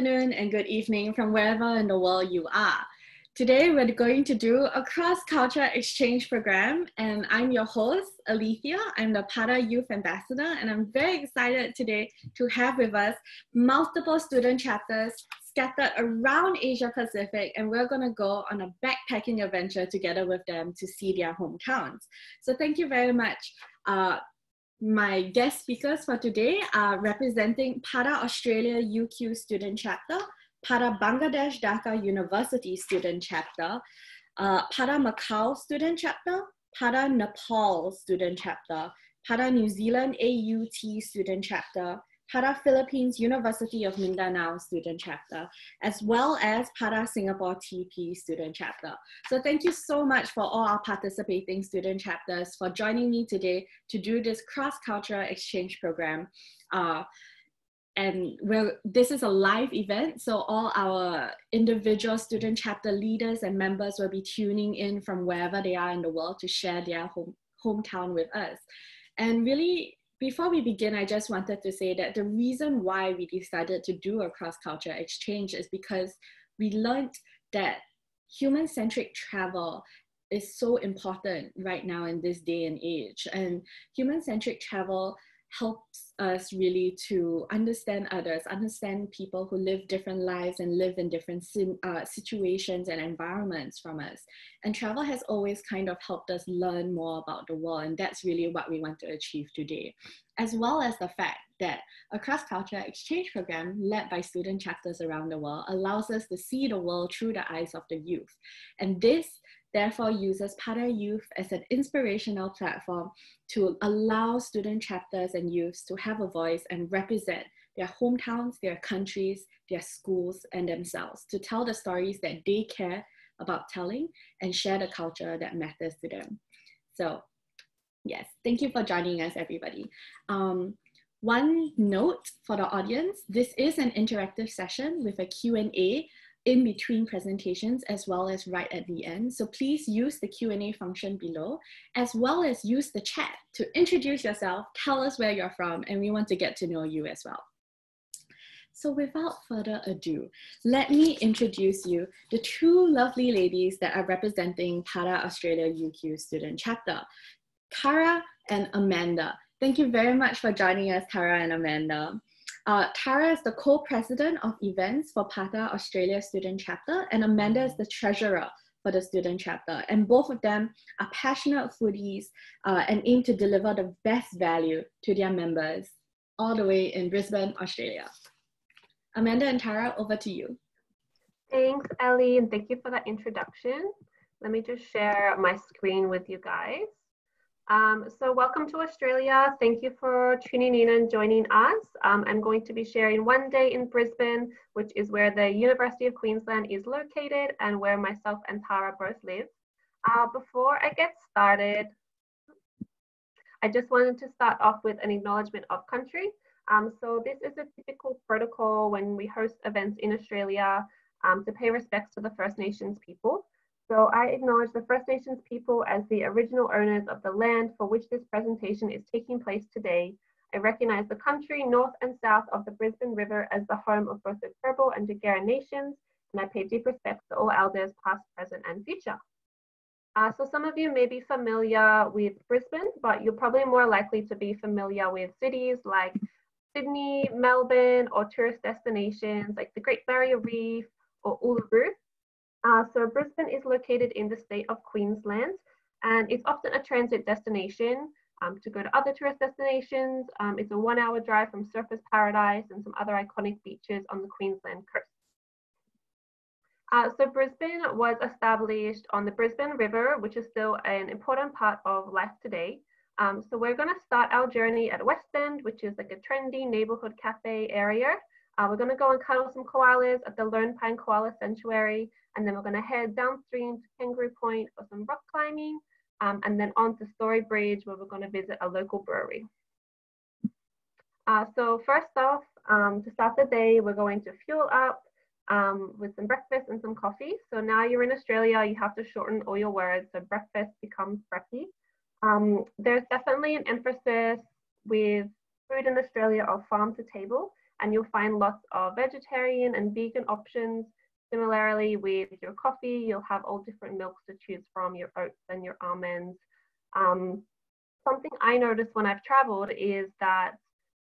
afternoon, and good evening from wherever in the world you are. Today, we're going to do a cross-culture exchange program, and I'm your host, Alethea. I'm the PATA Youth Ambassador, and I'm very excited today to have with us multiple student chapters scattered around Asia Pacific, and we're gonna go on a backpacking adventure together with them to see their hometowns. So thank you very much. Uh, my guest speakers for today are representing PATA Australia UQ Student Chapter, PATA Bangladesh Dhaka University Student Chapter, uh, PATA Macau Student Chapter, PATA Nepal Student Chapter, PATA New Zealand AUT Student Chapter, PATA Philippines University of Mindanao Student Chapter, as well as PATA Singapore TP Student Chapter. So thank you so much for all our participating student chapters for joining me today to do this cross-cultural exchange program. Uh, and well, this is a live event, so all our individual student chapter leaders and members will be tuning in from wherever they are in the world to share their home, hometown with us. And really, before we begin, I just wanted to say that the reason why we decided to do a cross-culture exchange is because we learned that human-centric travel is so important right now in this day and age. And human-centric travel helps us really to understand others, understand people who live different lives and live in different uh, situations and environments from us. And travel has always kind of helped us learn more about the world, and that's really what we want to achieve today. As well as the fact that a cross-cultural exchange program led by student chapters around the world allows us to see the world through the eyes of the youth. And this therefore uses PATA Youth as an inspirational platform to allow student chapters and youths to have a voice and represent their hometowns, their countries, their schools, and themselves to tell the stories that they care about telling and share the culture that matters to them. So yes, thank you for joining us, everybody. Um, one note for the audience, this is an interactive session with a Q&A in between presentations as well as right at the end. So please use the Q&A function below, as well as use the chat to introduce yourself, tell us where you're from, and we want to get to know you as well. So without further ado, let me introduce you the two lovely ladies that are representing PATA Australia UQ student chapter, Tara and Amanda. Thank you very much for joining us, Tara and Amanda. Uh, Tara is the co-president of events for PATA Australia Student Chapter, and Amanda is the treasurer for the student chapter. And both of them are passionate foodies uh, and aim to deliver the best value to their members all the way in Brisbane, Australia. Amanda and Tara, over to you. Thanks, Ellie, and thank you for that introduction. Let me just share my screen with you guys. Um, so welcome to Australia. Thank you for tuning in and joining us. Um, I'm going to be sharing one day in Brisbane, which is where the University of Queensland is located and where myself and Tara both live. Uh, before I get started, I just wanted to start off with an acknowledgement of country. Um, so this is a typical protocol when we host events in Australia um, to pay respects to the First Nations people. So I acknowledge the First Nations people as the original owners of the land for which this presentation is taking place today. I recognize the country north and south of the Brisbane River as the home of both the Turrbal and Jagera nations, and I pay deep respect to all elders past, present, and future. Uh, so some of you may be familiar with Brisbane, but you're probably more likely to be familiar with cities like Sydney, Melbourne, or tourist destinations like the Great Barrier Reef or Uluru. Uh, so Brisbane is located in the state of Queensland and it's often a transit destination um, to go to other tourist destinations. Um, it's a one hour drive from Surfers Paradise and some other iconic beaches on the Queensland coast. Uh, so Brisbane was established on the Brisbane River, which is still an important part of life today. Um, so we're going to start our journey at West End, which is like a trendy neighborhood cafe area. Uh, we're going to go and cuddle some koalas at the Lone Pine Koala Sanctuary, and then we're going to head downstream to Kangaroo Point for some rock climbing, um, and then on to Story Bridge, where we're going to visit a local brewery. Uh, so first off, um, to start the day, we're going to fuel up um, with some breakfast and some coffee. So now you're in Australia, you have to shorten all your words, so breakfast becomes brekkie. Um, there's definitely an emphasis with food in Australia of farm to table, and you'll find lots of vegetarian and vegan options. Similarly, with your coffee, you'll have all different milks to choose from, your oats and your almonds. Um, something I noticed when I've traveled is that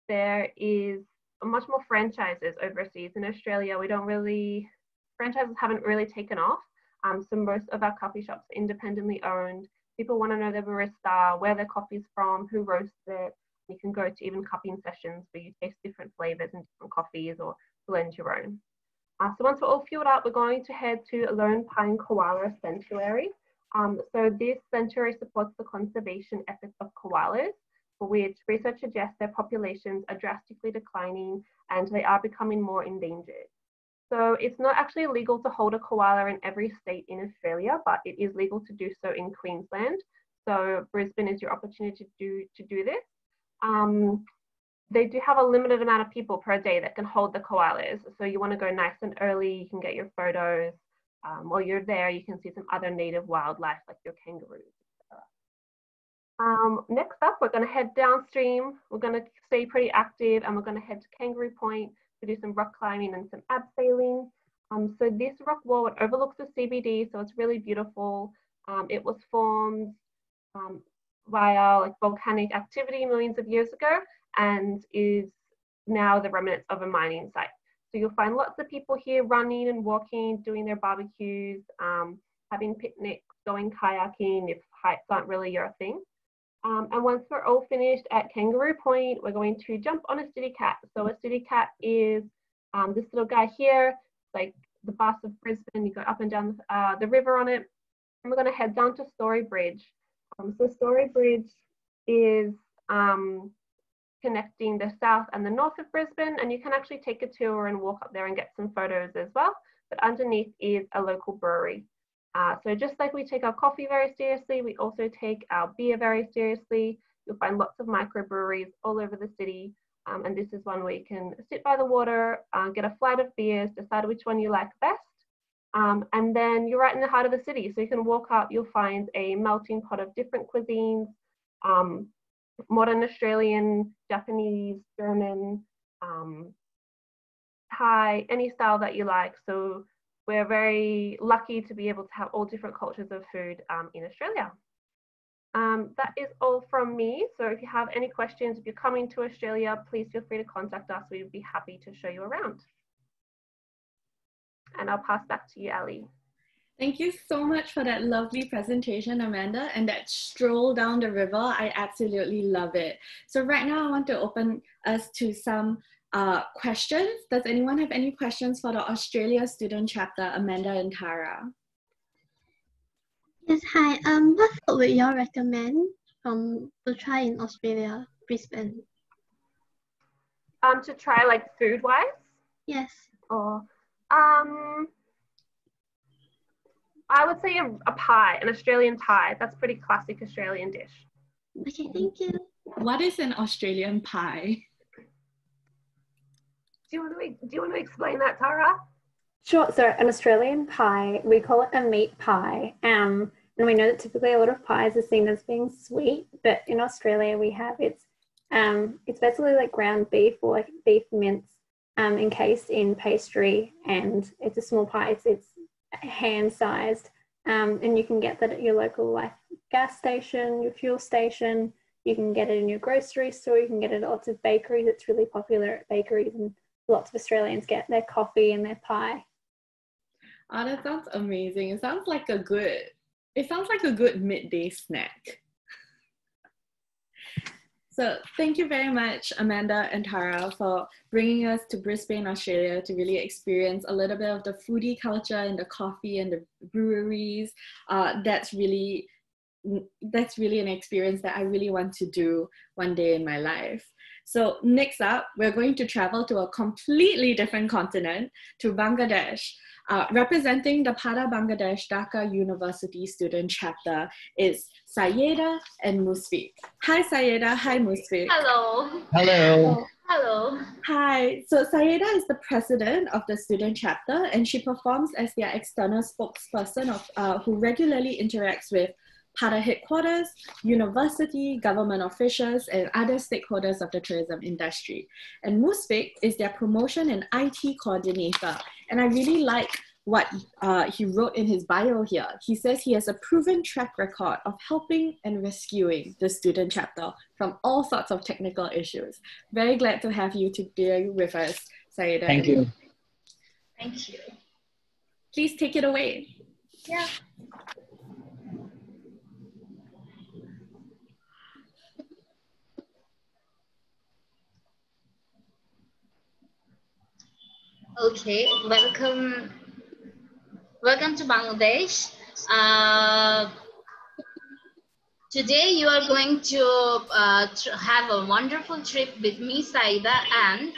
there is much more franchises overseas. In Australia, we don't really, franchises haven't really taken off. Um, so most of our coffee shops are independently owned. People want to know their barista, where their coffee's from, who roasts it. You can go to even cupping sessions where you taste different flavors and different coffees or blend your own. Uh, so once we're all fueled up, we're going to head to Lone Pine Koala Sanctuary. Um, so this sanctuary supports the conservation efforts of koalas, for which research suggests their populations are drastically declining and they are becoming more endangered. So it's not actually illegal to hold a koala in every state in Australia, but it is legal to do so in Queensland. So Brisbane is your opportunity to do, to do this. Um, they do have a limited amount of people per day that can hold the koalas. So you want to go nice and early, you can get your photos. Um, while you're there, you can see some other native wildlife like your kangaroos. Um, next up, we're going to head downstream. We're going to stay pretty active and we're going to head to Kangaroo Point to do some rock climbing and some abseiling. Um, so this rock wall, it overlooks the CBD, so it's really beautiful. Um, it was formed um, via like volcanic activity millions of years ago and is now the remnants of a mining site. So you'll find lots of people here running and walking, doing their barbecues, um, having picnics, going kayaking if hikes aren't really your thing. Um, and once we're all finished at Kangaroo Point, we're going to jump on a city cat. So a city cat is um, this little guy here, like the bus of Brisbane. You go up and down uh, the river on it. And we're going to head down to Story Bridge. Um, so Story Bridge is um, connecting the south and the north of Brisbane, and you can actually take a tour and walk up there and get some photos as well. But underneath is a local brewery. Uh, so just like we take our coffee very seriously, we also take our beer very seriously. You'll find lots of microbreweries all over the city. Um, and this is one where you can sit by the water, uh, get a flight of beers, decide which one you like best. Um, and then you're right in the heart of the city. So you can walk up, you'll find a melting pot of different cuisines, um, modern Australian, Japanese, German, um, Thai, any style that you like. So we're very lucky to be able to have all different cultures of food um, in Australia. Um, that is all from me. So if you have any questions, if you're coming to Australia, please feel free to contact us. We would be happy to show you around. And I'll pass back to you, Ali. Thank you so much for that lovely presentation, Amanda, and that stroll down the river. I absolutely love it. So right now I want to open us to some uh, questions. Does anyone have any questions for the Australia student chapter, Amanda and Tara? Yes, hi. Um, what food would you recommend from to try in Australia, Brisbane? Um, to try like food wise? Yes. Or um, I would say a, a pie, an Australian pie. That's pretty classic Australian dish. Okay, thank you. What is an Australian pie? Do you want to do you want to explain that, Tara? Sure. So an Australian pie, we call it a meat pie. Um, and we know that typically a lot of pies are seen as being sweet, but in Australia we have it's um, it's basically like ground beef or like beef mince um, encased in pastry, and it's a small pie. It's, it's hand sized, um, and you can get that at your local like gas station, your fuel station. You can get it in your grocery store. You can get it at lots of bakeries. It's really popular at bakeries and lots of Australians get their coffee and their pie. Oh, that sounds amazing. It sounds like a good, it sounds like a good midday snack. So thank you very much, Amanda and Tara, for bringing us to Brisbane, Australia to really experience a little bit of the foodie culture and the coffee and the breweries. Uh, that's really that's really an experience that I really want to do one day in my life. So next up, we're going to travel to a completely different continent, to Bangladesh. Uh, representing the PATA Bangladesh Dhaka University student chapter is Sayeda and Musfiq. Hi Sayeda, hi Musfiq. Hello. Hello. Hello. Hi, so Sayeda is the president of the student chapter and she performs as their external spokesperson of, uh, who regularly interacts with PATA headquarters, university, government officials, and other stakeholders of the tourism industry. And Musfik is their promotion and IT coordinator. And I really like what uh, he wrote in his bio here. He says he has a proven track record of helping and rescuing the student chapter from all sorts of technical issues. Very glad to have you today with us, Saida. Thank you. Thank you. Please take it away. Yeah. Okay, welcome Welcome to Bangladesh. Uh, today you are going to uh, have a wonderful trip with me, Saida, and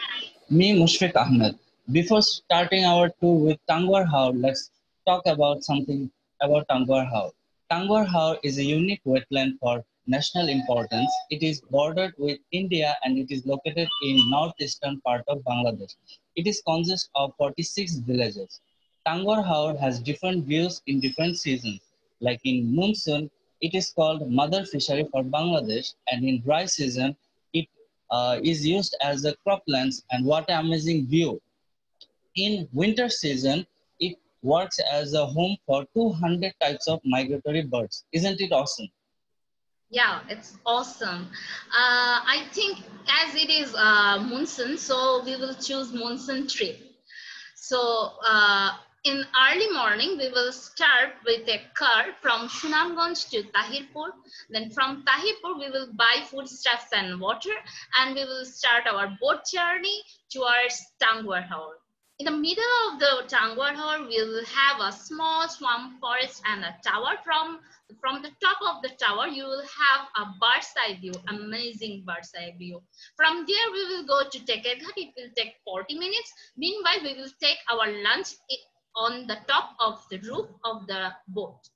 me, Mushfiq Ahmed. Before starting our tour with Tangwar Haor, let's talk about something about Tangwar Haor. Tangwar Haor is a unique wetland for national importance. It is bordered with India and it is located in northeastern part of Bangladesh. It is consists of 46 villages. Tangwar Haor has different views in different seasons. Like in monsoon, it is called mother fishery for Bangladesh, and in dry season, it uh, is used as a croplands and what an amazing view. In winter season, it works as a home for 200 types of migratory birds. Isn't it awesome? Yeah, it's awesome. Uh, I think as it is uh, monsoon, so we will choose monsoon trip. So uh, in early morning, we will start with a car from Sunamganj to Tahirpur. Then from Tahirpur, we will buy foodstuffs and water, and we will start our boat journey towards Tangwar Haor. In the middle of the Tangwar Haor, we will have a small swamp forest and a tower. From, from the top of the tower, you will have a bird's eye view, amazing bird's eye view. From there, we will go to Tekerghat. It will take 40 minutes. Meanwhile, we will take our lunch on the top of the roof of the boat.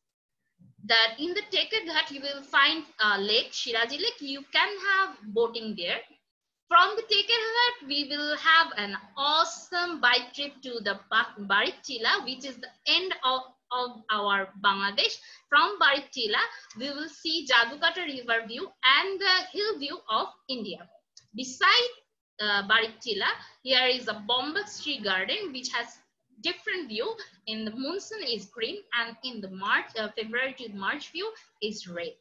That in the Tekerghat, you will find a lake, Shiraji Lake. You can have boating there. From the Tekerghat, we will have an awesome bike trip to the Bariktila, which is the end of, of our Bangladesh. From Bariktila, we will see Jadukata River view and the hill view of India. Beside uh, Bariktila, here is a Bombax tree garden, which has different view. In the monsoon is green and in the March, uh, February to March view is red.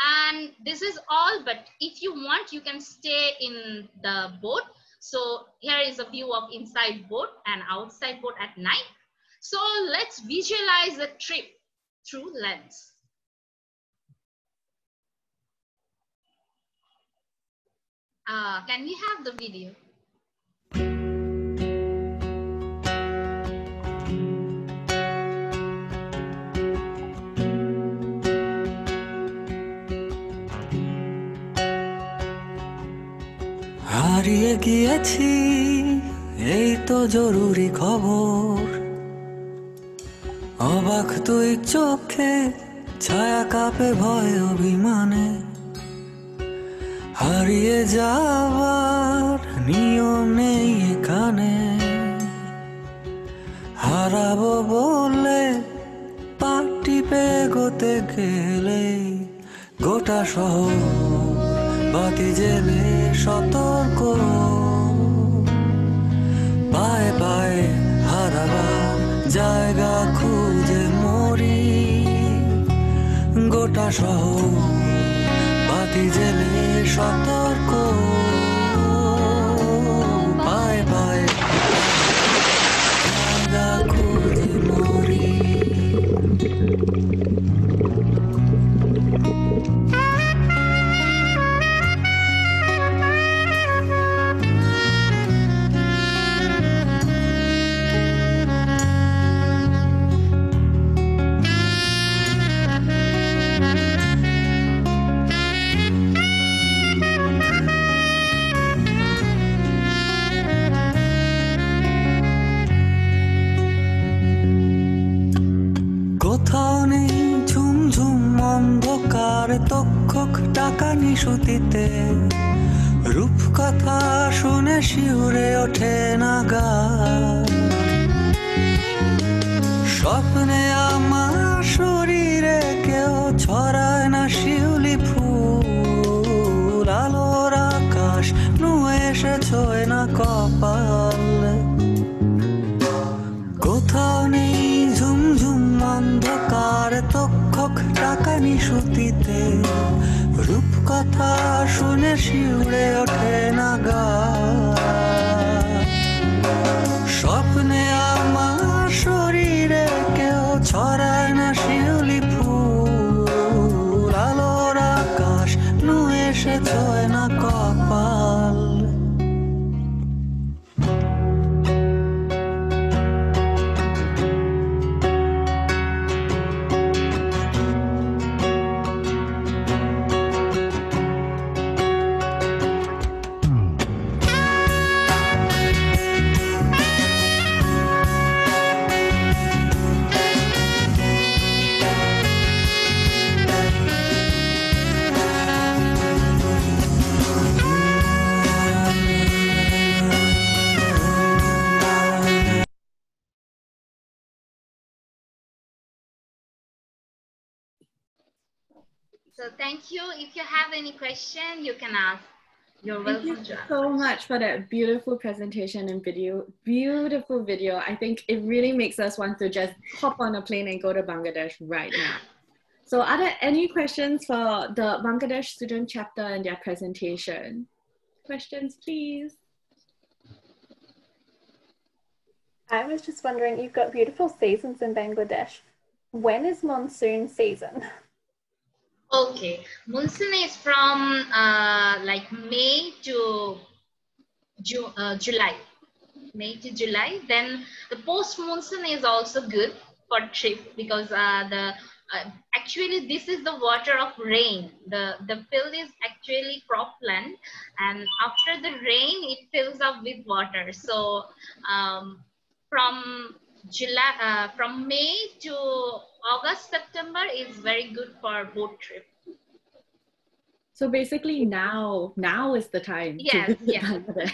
And this is all, but if you want, you can stay in the boat. So here is a view of inside boat and outside boat at night. So let's visualize the trip through lens. Uh, can we have the video? হারিয়ে গিয়েছি, এই তো জরুরি খবর। অবাক তুই চোখে, ছায়া কাপে ভয় অভিমানে। হারিয়ে যাওয়ার নিয়ম নেই এখানে। হারাবো বলে পাটি পেগোতে গেলে গোটা শহর বাতি জেলে সতর্ক পায়ে পায়ে হারাবা জায়গা খুঁজে মরি। গোটা শহর বাতি জেলে সতর্ক question, you can ask. You're Thank you welcome to ask. so much for that beautiful presentation and video. Beautiful video. I think it really makes us want to just hop on a plane and go to Bangladesh right now. So are there any questions for the Bangladesh student chapter and their presentation? Questions, please. I was just wondering, you've got beautiful seasons in Bangladesh. When is monsoon season? Okay, monsoon is from uh, like May to Ju- uh, July. May to July. Then the post monsoon is also good for trip because uh, the uh, actually this is the water of rain. The the field is actually cropland, and after the rain it fills up with water. So um, from July uh, from May to August September is very good for boat trip. So basically now, now is the time Yes, yes.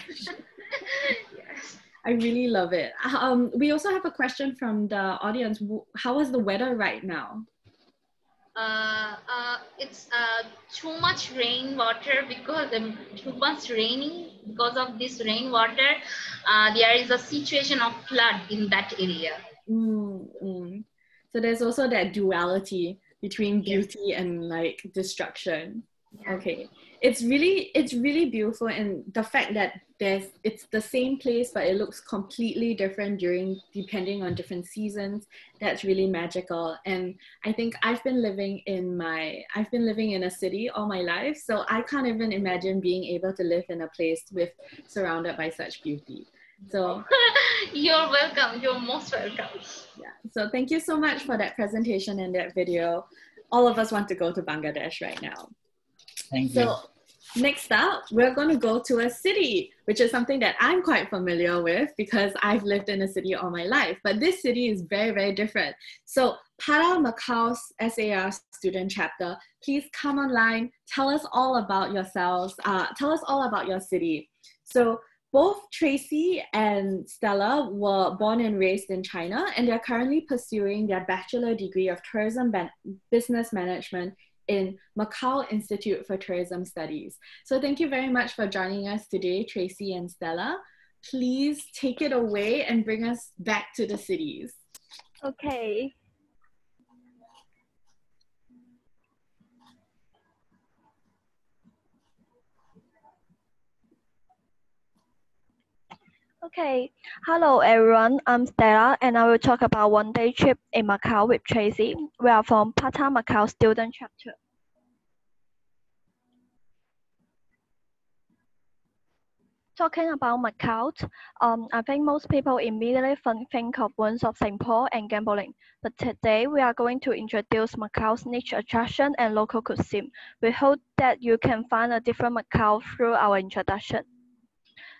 Yes. I really love it. Um, we also have a question from the audience. How is the weather right now? Uh, uh, it's uh, too much rainwater because um, too much raining because of this rainwater. Uh, there is a situation of flood in that area. Mm, mm. So there's also that duality between Yes. beauty and like destruction. Yeah. Okay. It's really it's really beautiful and the fact that there's it's the same place but it looks completely different during depending on different seasons. That's really magical. And I think I've been living in my I've been living in a city all my life. So I can't even imagine being able to live in a place with surrounded by such beauty. So You're welcome. You're most welcome. yeah. So thank you so much for that presentation and that video. All of us want to go to Bangladesh right now. Thank you. Next up, we're going to go to a city, which is something that I'm quite familiar with because I've lived in a city all my life. But this city is very, very different. So PATA Macau's SAR student chapter, please come online. Tell us all about yourselves. Uh, tell us all about your city. So both Tracy and Stella were born and raised in China, and they're currently pursuing their bachelor degree of tourism business management in Macau Institute for Tourism Studies. So thank you very much for joining us today, Tracy and Stella. Please take it away and bring us back to the cities. Okay. Okay, hello everyone. I'm Stella and I will talk about one day trip in Macau with Tracy. We are from PATA Macau student chapter. Talking about Macau, um, I think most people immediately think of ones of St. Paul and gambling. But today we are going to introduce Macau's niche attraction and local cuisine. We hope that you can find a different Macau through our introduction.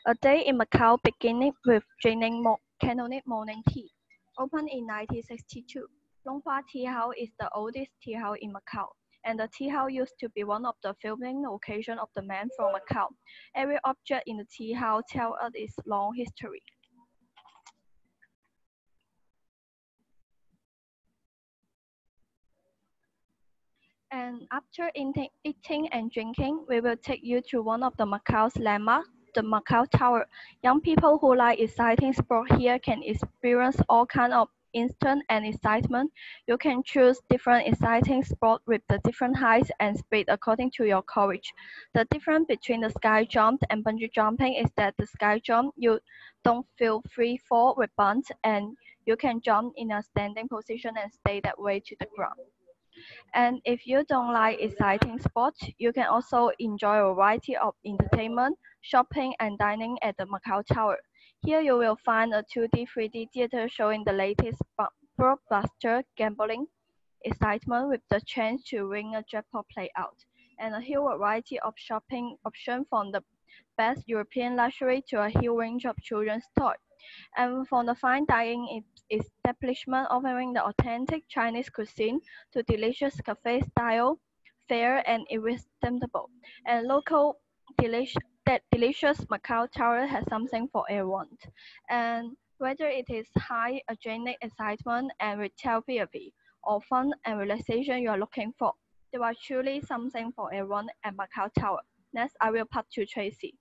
A day in Macau beginning with drinking mo- canonic morning tea. Opened in 1962, Longhua Tea House is the oldest tea house in Macau, and the tea house used to be one of the filming locations of the man from Macau. Every object in the tea house tells us its long history. And after eating, eating and drinking, we will take you to one of the Macau's landmarks, the Macau Tower. Young people who like exciting sport here can experience all kinds of instant and excitement. You can choose different exciting sport with the different heights and speed according to your courage. The difference between the sky jump and bungee jumping is that the sky jump, you don't feel free fall bunts and you can jump in a standing position and stay that way to the ground. And if you don't like exciting sports, you can also enjoy a variety of entertainment, shopping, and dining at the Macau Tower. Here you will find a 2D, 3D theater showing the latest blockbuster gambling excitement with the chance to win a jackpot play out, and a huge variety of shopping options from the best European luxury to a huge range of children's toys. And from the fine dining establishment offering the authentic Chinese cuisine to delicious cafe style fare and irresistible and local delicious that delicious Macau Tower has something for everyone. And whether it is high hygienic excitement and retail VIP or fun and relaxation you are looking for, there are truly something for everyone at Macau Tower. Next, I will pass to Tracy.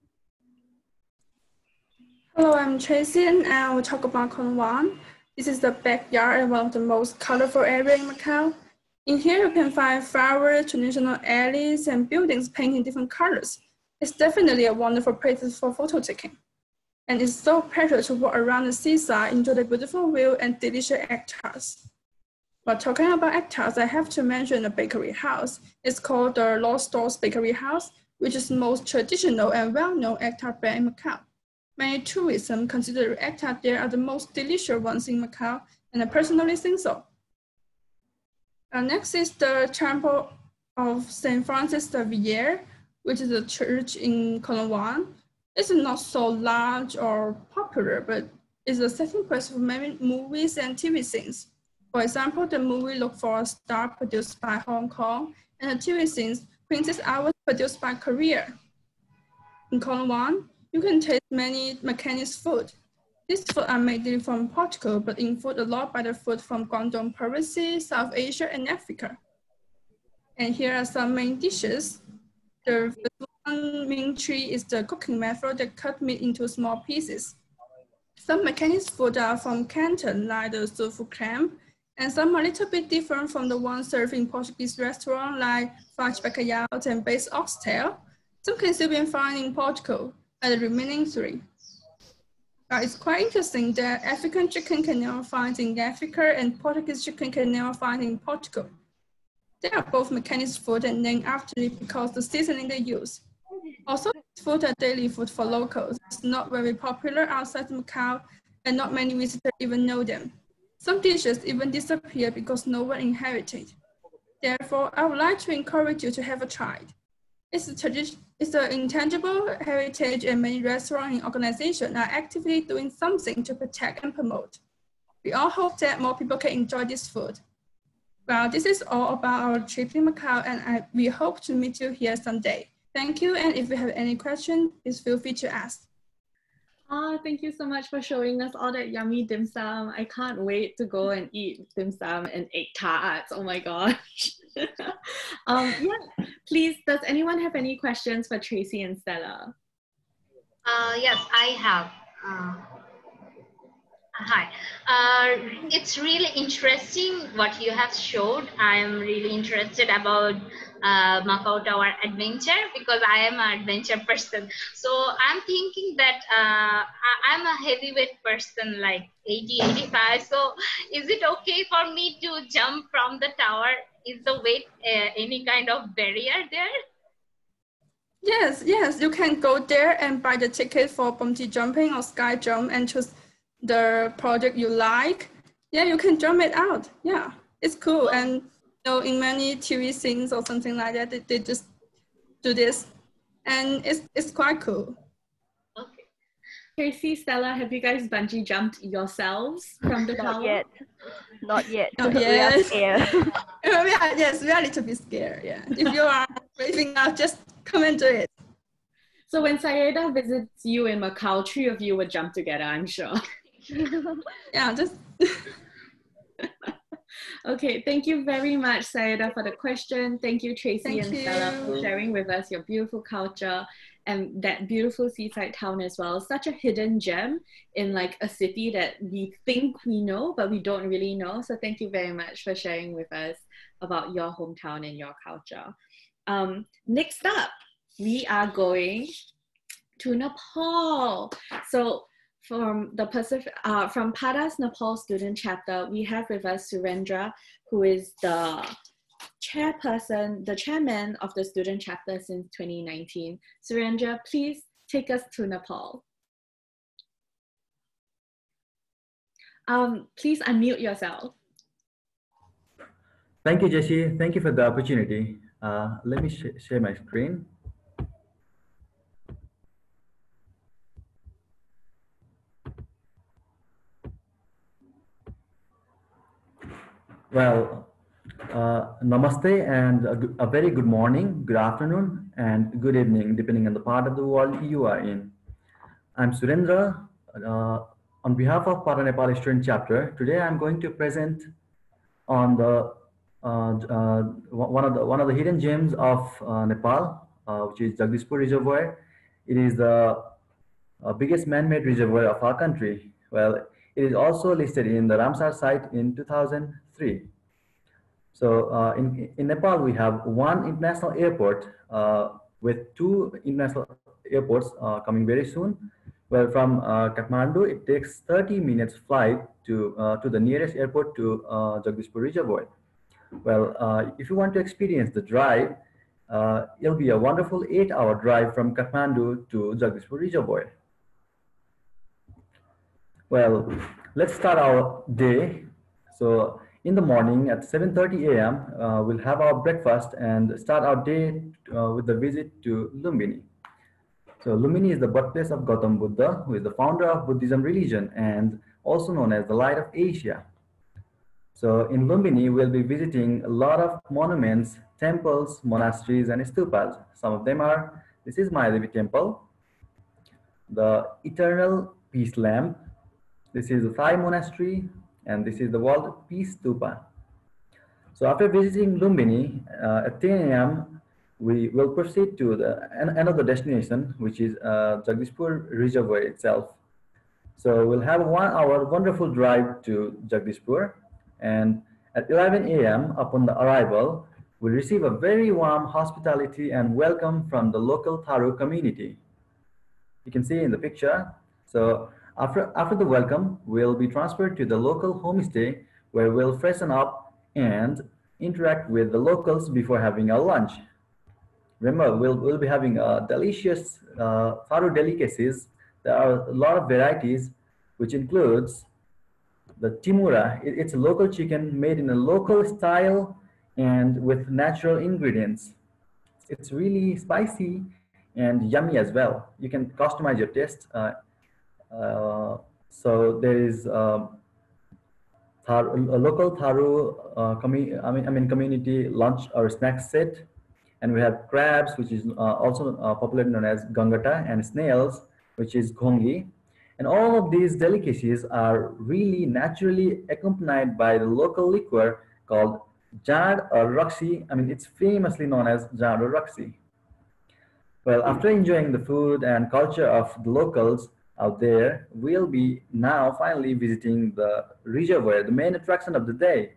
Hello, I'm Tracy and I will talk about Coloane. This is the backyard and one of the most colorful area in Macau. In here, you can find flowers, traditional alleys, and buildings painted in different colors. It's definitely a wonderful place for photo taking. And it's so pleasure to walk around the seaside, enjoy the beautiful view and delicious tarts. But talking about tarts, I have to mention a bakery house. It's called the Lord Stow's Bakery House, which is the most traditional and well-known tart brand in Macau. Many tourists consider tart there are the most delicious ones in Macau, and I personally think so. Uh, next is the Temple of St. Francis Xavier, which is a church in Coloane. It's not so large or popular, but it's a setting place for many movies and TV scenes. For example, the movie Look for a Star produced by Hong Kong, and the TV scenes Princess Hours produced by Korea. In Coloane, you can taste many Macanese food. These food are made from Portugal, but include a lot by the food from Guangdong province, South Asia, and Africa. And here are some main dishes. The one main tree is the cooking method that cut meat into small pieces. Some Macanese food are from Canton, like the tofu clam, and some are a little bit different from the ones served in Portuguese restaurants like fudge bacalhau and baked oxtail. Some can still be found in Portugal, and the remaining three. It's quite interesting that African chicken can never find in Africa and Portuguese chicken can never find in Portugal. They are both Macanese food and named after it because the seasoning they use. Also, it's food are daily food for locals. It's not very popular outside Macau, and not many visitors even know them. Some dishes even disappear because no one inherited. Therefore, I would like to encourage you to have a try. It's a tradition. It's an intangible heritage, and many restaurants and organizations are actively doing something to protect and promote. We all hope that more people can enjoy this food. Well, this is all about our trip in Macau, and I, we hope to meet you here someday. Thank you, and if you have any questions, please feel free to ask. Oh, thank you so much for showing us all that yummy dim sum. I can't wait to go and eat dim sum and egg tarts. Oh my gosh. um, yeah, please, does anyone have any questions for Tracy and Stella? Uh, yes, I have. Uh, Hi. Uh, it's really interesting what you have showed. I'm really interested about uh, Macau Tower adventure because I am an adventure person. So I'm thinking that uh, I, am a heavyweight person like 80, 85. So is it okay for me to jump from the tower? Is the weight uh, any kind of barrier there? Yes, yes, you can go there and buy the ticket for bungee jumping or sky jump and choose the project you like, yeah, you can drum it out. Yeah, it's cool. And you know, in many TV scenes or something like that, they, they just do this, and it's it's quite cool. Okay. Tracy, Stella, have you guys bungee jumped yourselves from the Not tower? yet. Not yet. Not yet. We are scared. we are, yes, we are a little bit scared. Yeah, if you are raving out, just come and do it. So when Sayeda visits you in Macau, three of you would jump together, I'm sure. Yeah, just Okay, thank you very much, Saida, for the question. Thank you, Tracy Thank and Stella, for sharing with us your beautiful culture and that beautiful seaside town as well. Such a hidden gem in like a city that we think we know, but we don't really know. So thank you very much for sharing with us about your hometown and your culture. Um, next up, we are going to Nepal. So from the Pacific, uh, from PATA's Nepal Student Chapter, we have with us Surendra, who is the chairperson, the chairman of the student chapter since 2019. Surendra, please take us to Nepal. Um, please unmute yourself. Thank you, Jesse. Thank you for the opportunity. Uh, let me sh share my screen. Well, uh, namaste and a, a very good morning, good afternoon, and good evening, depending on the part of the world you are in. I'm Surendra. Uh, on behalf of PATA Nepal Student Chapter, today I'm going to present on the uh, uh, one of the one of the hidden gems of uh, Nepal, uh, which is Jagdishpur Reservoir. It is the biggest man-made reservoir of our country. Well, it is also listed in the Ramsar site in 2003. So uh, in, in Nepal, we have one international airport uh, with two international airports uh, coming very soon. Well, from uh, Kathmandu, it takes 30 minutes flight to, uh, to the nearest airport to uh, Jagdishpur Reservoir. Well, uh, if you want to experience the drive, it'll be a wonderful eight hour drive from Kathmandu to Jagdishpur Reservoir. Well, let's start our day. So in the morning at 7.30 a.m., uh, we'll have our breakfast and start our day uh, with the visit to Lumbini. So Lumbini is the birthplace of Gautam Buddha, who is the founder of Buddhism religion and also known as the light of Asia. So in Lumbini, we'll be visiting a lot of monuments, temples, monasteries, and stupas. Some of them are, this is Mayadevi temple, the Eternal Peace Lamp, this is the Thai monastery, and this is the World Peace Stupa. So after visiting Lumbini uh, at 10 a.m., we will proceed to the an- another destination, which is uh, Jagdishpur Reservoir itself. So we'll have a one-hour wonderful drive to Jagdishpur, and at 11 a.m. upon the arrival, we receive a very warm hospitality and welcome from the local Tharu community. You can see in the picture. So after, after the welcome, we'll be transferred to the local homestay where we'll freshen up and interact with the locals before having our lunch. Remember, we'll, we'll be having uh, delicious uh, Tharu delicacies. There are a lot of varieties, which includes the timura. It- it's a local chicken made in a local style and with natural ingredients. It's really spicy and yummy as well. You can customize your taste. Uh, uh, so there is um, thar, a local Tharu uh, commu- I mean, I mean community lunch or snack set, and we have crabs, which is uh, also uh, popularly known as gangata, and snails, which is kongi. And all of these delicacies are really naturally accompanied by the local liquor called Jad or Raksi. I mean, it's famously known as Jad or Raksi. Well, after enjoying the food and culture of the locals out there, we'll be now finally visiting the reservoir, the main attraction of the day.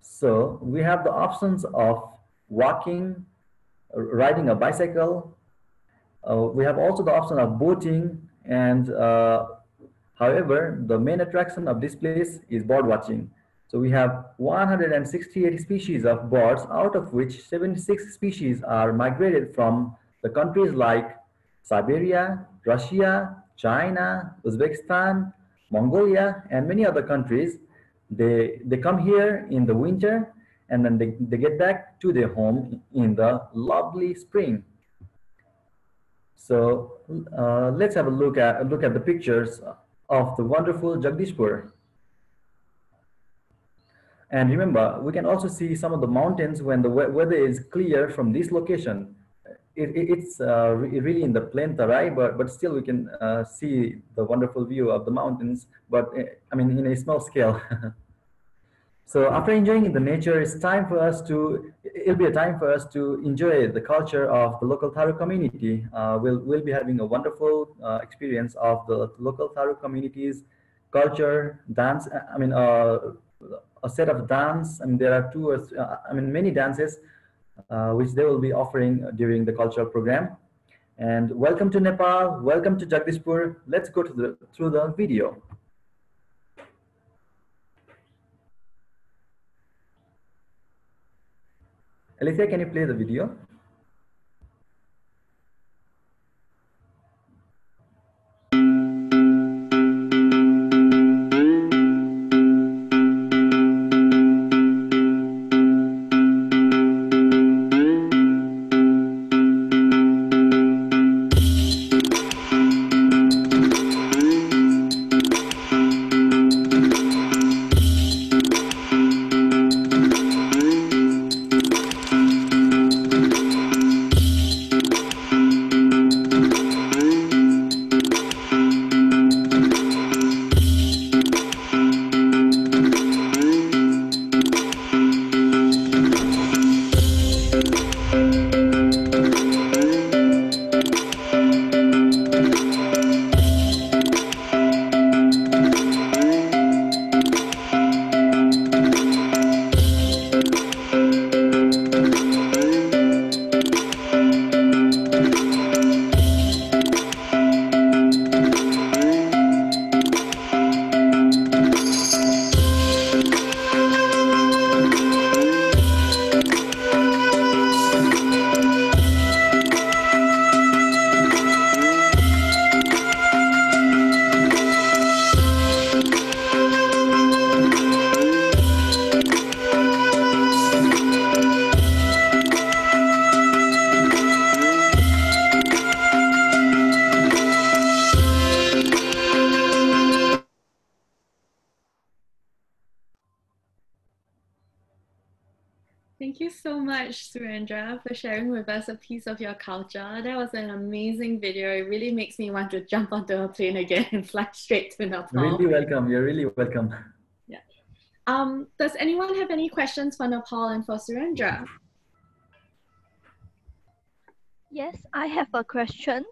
So we have the options of walking, riding a bicycle. Uh, we have also the option of boating and uh, however, the main attraction of this place is bird watching. So we have 168 species of birds, out of which 76 species are migrated from the countries like Siberia, Russia, China, Uzbekistan, Mongolia, and many other countries. They, they come here in the winter and then they, they get back to their home in the lovely spring. So uh, let's have a look at, look at the pictures of the wonderful Jagdishpur. And remember, we can also see some of the mountains when the weather is clear from this location. It, it- it's uh, re- really in the plain Tarai, but, but still we can uh, see the wonderful view of the mountains, but uh, I mean in a small scale. So after enjoying the nature, it's time for us to, it'll be a time for us to enjoy the culture of the local Tharu community. Uh, we'll, we'll be having a wonderful uh, experience of the local Tharu communities, culture, dance, I mean, uh, a set of dance. I mean, there are two, uh, I mean, many dances Uh, which they will be offering during the cultural program. And welcome to Nepal, welcome to Jagdishpur. Let's go to the, through the video. Alicia, can you play the video? Us a piece of your culture. That was an amazing video. It really makes me want to jump onto a plane again and fly straight to Nepal. You're really welcome. You're really welcome. Yeah. Um, does anyone have any questions for Nepal and for Surendra? Yes, I have a question.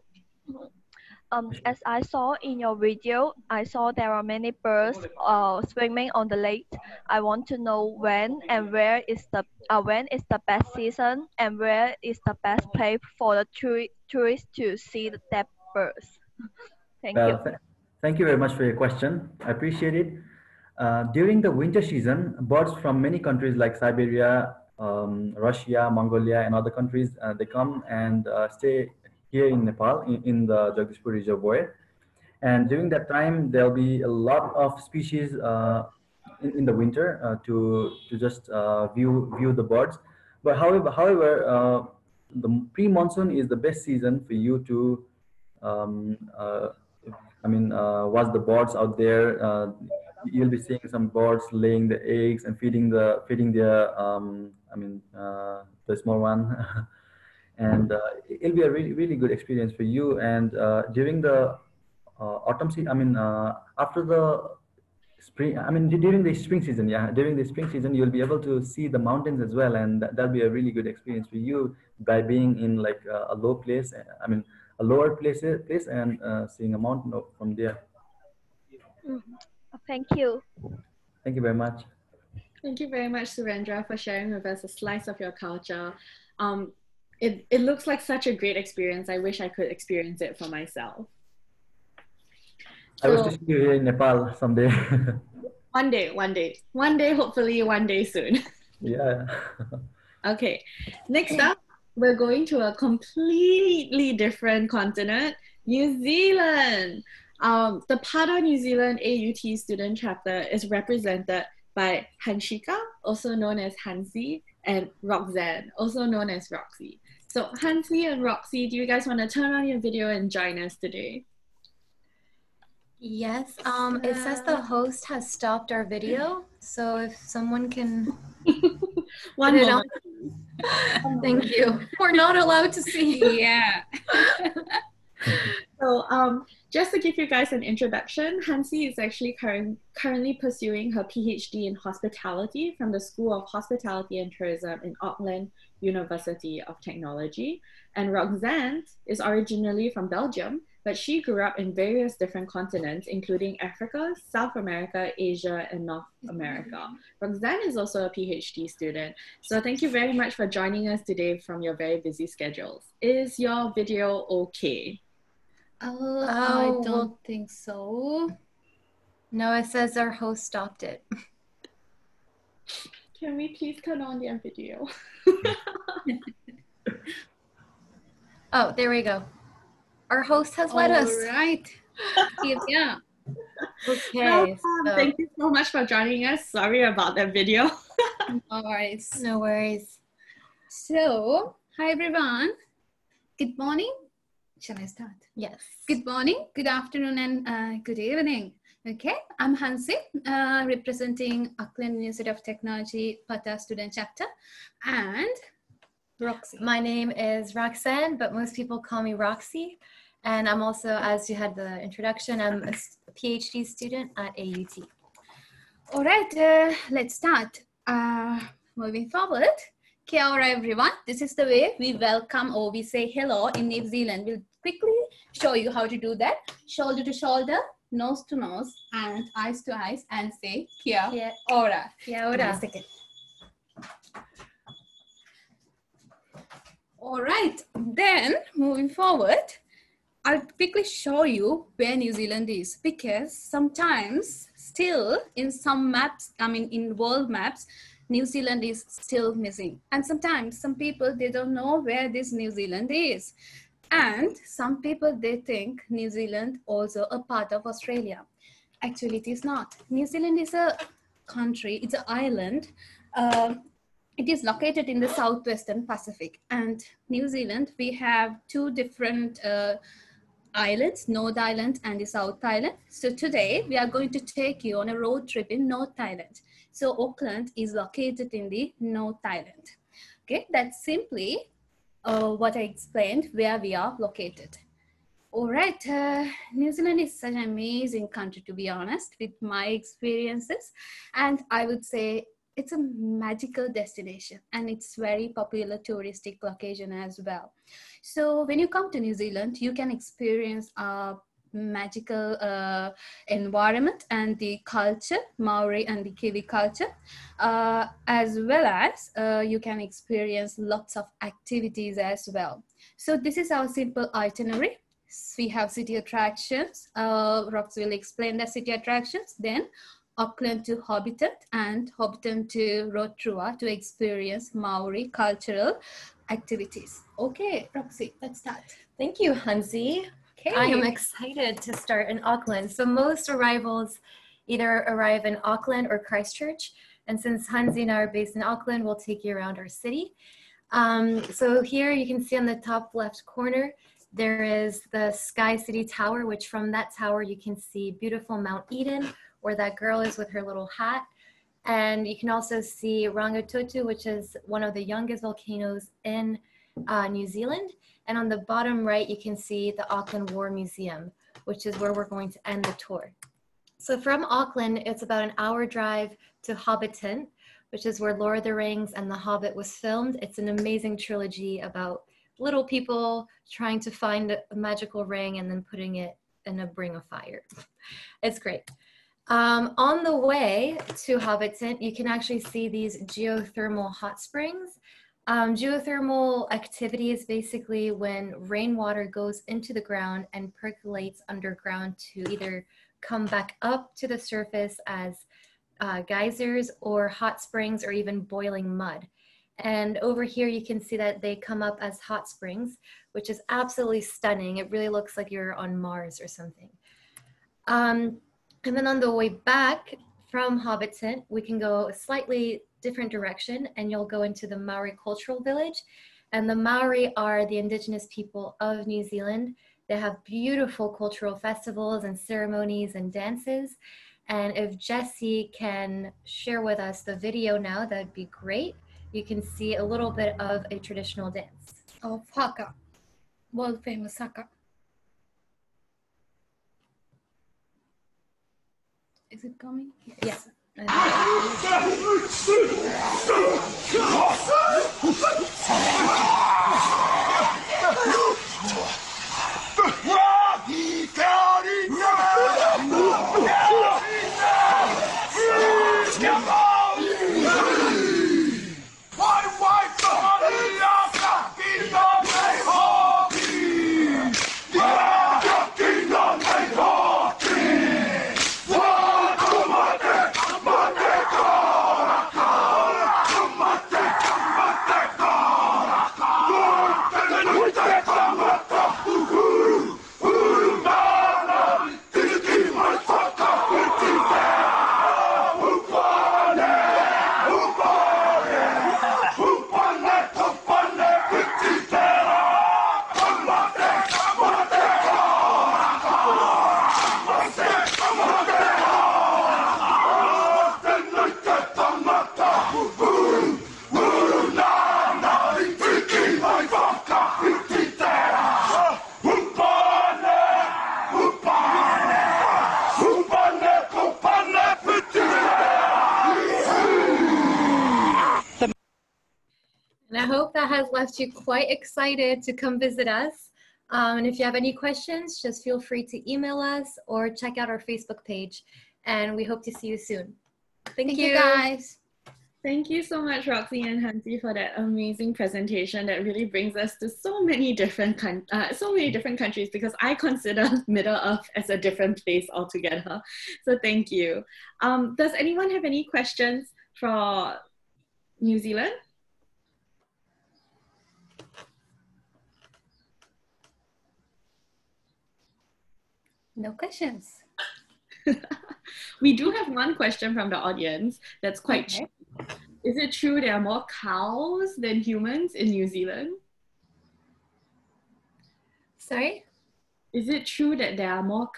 Um, as I saw in your video, I saw there are many birds uh, swimming on the lake. I want to know when and where is the uh, when is the best season and where is the best place for the tour tourists to see the that birds. Thank Well, you. th- thank you very much for your question. I appreciate it. Uh, during the winter season, birds from many countries like Siberia, um, Russia, Mongolia, and other countries, uh, they come and uh, stay here in Nepal in, in the Jagdishpur Reservoir. And during that time, there'll be a lot of species uh, in, in the winter uh, to to just uh, view view the birds. But however, however, uh, the pre-monsoon is the best season for you to um, I mean, watch the birds out there. You'll be seeing some birds laying the eggs and feeding the feeding their um, I mean uh, the small one. and uh, it'll be a really really good experience for you. And uh, during the uh, autumn season, I mean uh, after the spring, I mean during the spring season, yeah, during the spring season, you'll be able to see the mountains as well, and that, that'll be a really good experience for you by being in like a, a low place. I mean a lower place, place and uh, seeing a mountain from there. Mhm. Thank you. Thank you very much. Thank you very much, Surendra, for sharing with us a slice of your culture. Um, it, it looks like such a great experience. I wish I could experience it for myself. I wish So- to see you here in Nepal someday. One day, one day, one day, hopefully one day soon. yeah. Okay, next up, we're going to a completely different continent, New Zealand. Um, the PATA New Zealand AUT student chapter is represented by Hanshika, also known as Hansi, and Roxanne, also known as Roxy. So Hansi and Roxy, do you guys want to turn on your video and join us today? Yes, um, it says the host has stopped our video, so if someone can One moment. on. Thank you. We're not allowed to see. Yeah. So um, just to give you guys an introduction, Hansi is actually current, currently pursuing her PhD in hospitality from the School of Hospitality and Tourism in Auckland University of Technology. And Roxanne is originally from Belgium, but she grew up in various different continents, including Africa, South America, Asia, and North America. Roxanne is also a PhD student. So thank you very much for joining us today from your very busy schedules. Is your video okay? Oh, I don't think so. No, it says our host stopped it. Can we please turn on the video? Oh, there we go. Our host has let us. All right. yeah. Okay. Welcome. so- Thank you so much for joining us. Sorry about that video. All right. No worries. So, hi everyone. Good morning. Shall I start? Yes. Good morning, good afternoon, and uh, good evening. Okay, I'm Hansi, uh, representing Auckland University of Technology PATA Student Chapter, and Roxy. My name is Roxanne, but most people call me Roxy. And I'm also, as you had the introduction, I'm a PhD student at AUT. All right, uh, let's start. Uh, moving forward. Kia ora everyone. This is the way we welcome or we say hello in New Zealand. We'll quickly show you how to do that. Shoulder to shoulder, nose to nose, and eyes to eyes, and say kia Kia ora. kia ora. second. All right, then moving forward, I'll quickly show you where New Zealand is because sometimes still in some maps, I mean in world maps, New Zealand is still missing. And sometimes some people, they don't know where this New Zealand is. And some people, they think New Zealand also a part of Australia. Actually, it is not. New Zealand is a country, it's an island. Um, it is located in the southwestern Pacific. And New Zealand, we have two different uh, islands, North Island and the South Island. So today we are going to take you on a road trip in North Island. So Auckland is located in the North Island. Okay, that's simply uh, what I explained where we are located. All right, uh, New Zealand is such an amazing country to be honest with my experiences. And I would say it's a magical destination and it's very popular touristic location as well. So when you come to New Zealand, you can experience a magical uh, environment and the culture, Maori and the Kiwi culture, uh, as well as uh, you can experience lots of activities as well. So this is our simple itinerary. We have city attractions. Uh, Rox will explain the city attractions. Then Auckland to Hobbiton and Hobbiton to Rotorua to experience Maori cultural activities. Okay, Roxy, let's start. Thank you, Hansi. Okay. I am excited to start in Auckland. So most arrivals either arrive in Auckland or Christchurch. And since Hansi and I are based in Auckland, we'll take you around our city. Um, so here you can see on the top left corner, there is the Sky City Tower, which from that tower you can see beautiful Mount Eden, where that girl is with her little hat. And you can also see Rangitoto, which is one of the youngest volcanoes in uh, New Zealand. And on the bottom right, you can see the Auckland War Museum, which is where we're going to end the tour. So from Auckland, it's about an hour drive to Hobbiton, which is where Lord of the Rings and The Hobbit was filmed. It's an amazing trilogy about little people trying to find a magical ring and then putting it in a ring of fire. It's great. Um, on the way to Hobbiton, you can actually see these geothermal hot springs. Um, geothermal activity is basically when rainwater goes into the ground and percolates underground to either come back up to the surface as uh, geysers or hot springs or even boiling mud. And over here, you can see that they come up as hot springs, which is absolutely stunning. It really looks like you're on Mars or something. Um, and then on the way back from Hobbiton, we can go slightly different direction and you'll go into the Maori cultural village. And the Maori are the indigenous people of New Zealand. They have beautiful cultural festivals and ceremonies and dances. And if Jesse can share with us the video now, that'd be great. You can see a little bit of a traditional dance. Oh, of haka, world famous haka. Is it coming? Yes. yes. Has left you quite excited to come visit us. Um, and if you have any questions, just feel free to email us or check out our Facebook page. And we hope to see you soon. Thank, Thank you, guys. Thank you so much, Roxy and Hansi, for that amazing presentation that really brings us to so many different coun- uh, so many different countries because I consider Middle Earth as a different place altogether. So thank you. Um, does anyone have any questions for New Zealand? No questions. we do have one question from the audience that's quite Okay. Is it true there are more cows than humans in New Zealand? Sorry? Is it true that there are more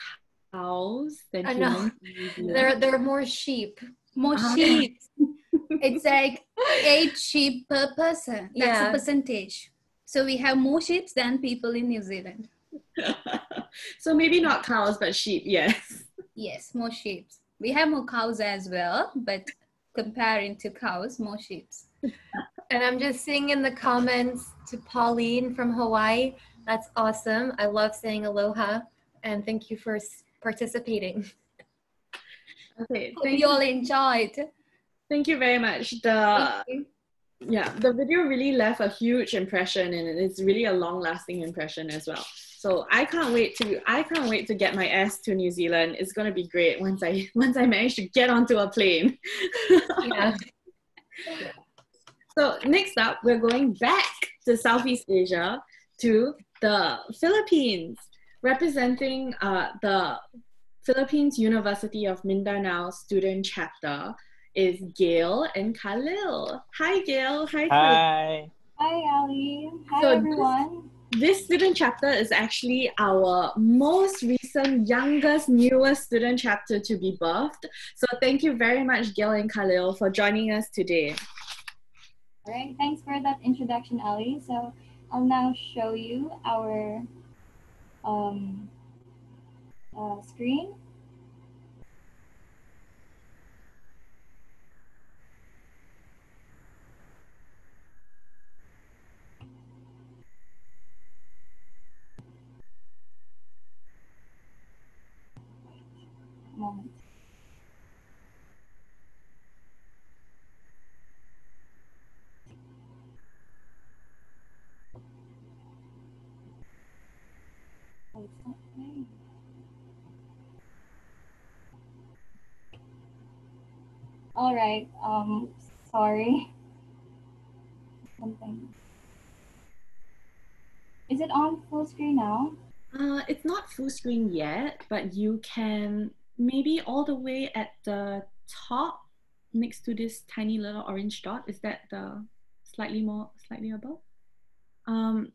cows than I know. humans Zealand? There, there are more sheep. More Ah. sheep. it's like eight sheep per person. That's Yeah. the percentage. So we have more sheep than people in New Zealand. so maybe not cows, but sheep, yes. Yes, more sheep. We have more cows as well, but comparing to cows, more sheep. And I'm just seeing in the comments to Pauline from Hawaii. That's awesome. I love saying aloha. And thank you for participating. Okay, Hope thank you you. all enjoyed. Thank you very much. The yeah, the video really left a huge impression and it's really a long-lasting impression as well. So I can't wait to I can't wait to get my ass to New Zealand. It's gonna be great once I once I manage to get onto a plane. Yeah. So next up, we're going back to Southeast Asia to the Philippines, representing uh, the Philippines University of Mindanao student chapter is Gail and Khalil. Hi, Gail. Hi, Khalil. Hi. Hi, Ali. Hi, So this- everyone. This student chapter is actually our most recent, youngest, newest student chapter to be birthed. So thank you very much, Gail and Khalil, for joining us today. All right, thanks for that introduction, Ali. So I'll now show you our um, uh, screen. Moment. All right. Um, sorry. Something. Is it on full screen now? Uh, it's not full screen yet, but you can maybe all the way at the top next to this tiny little orange dot. Is that the slightly more, slightly above? Um,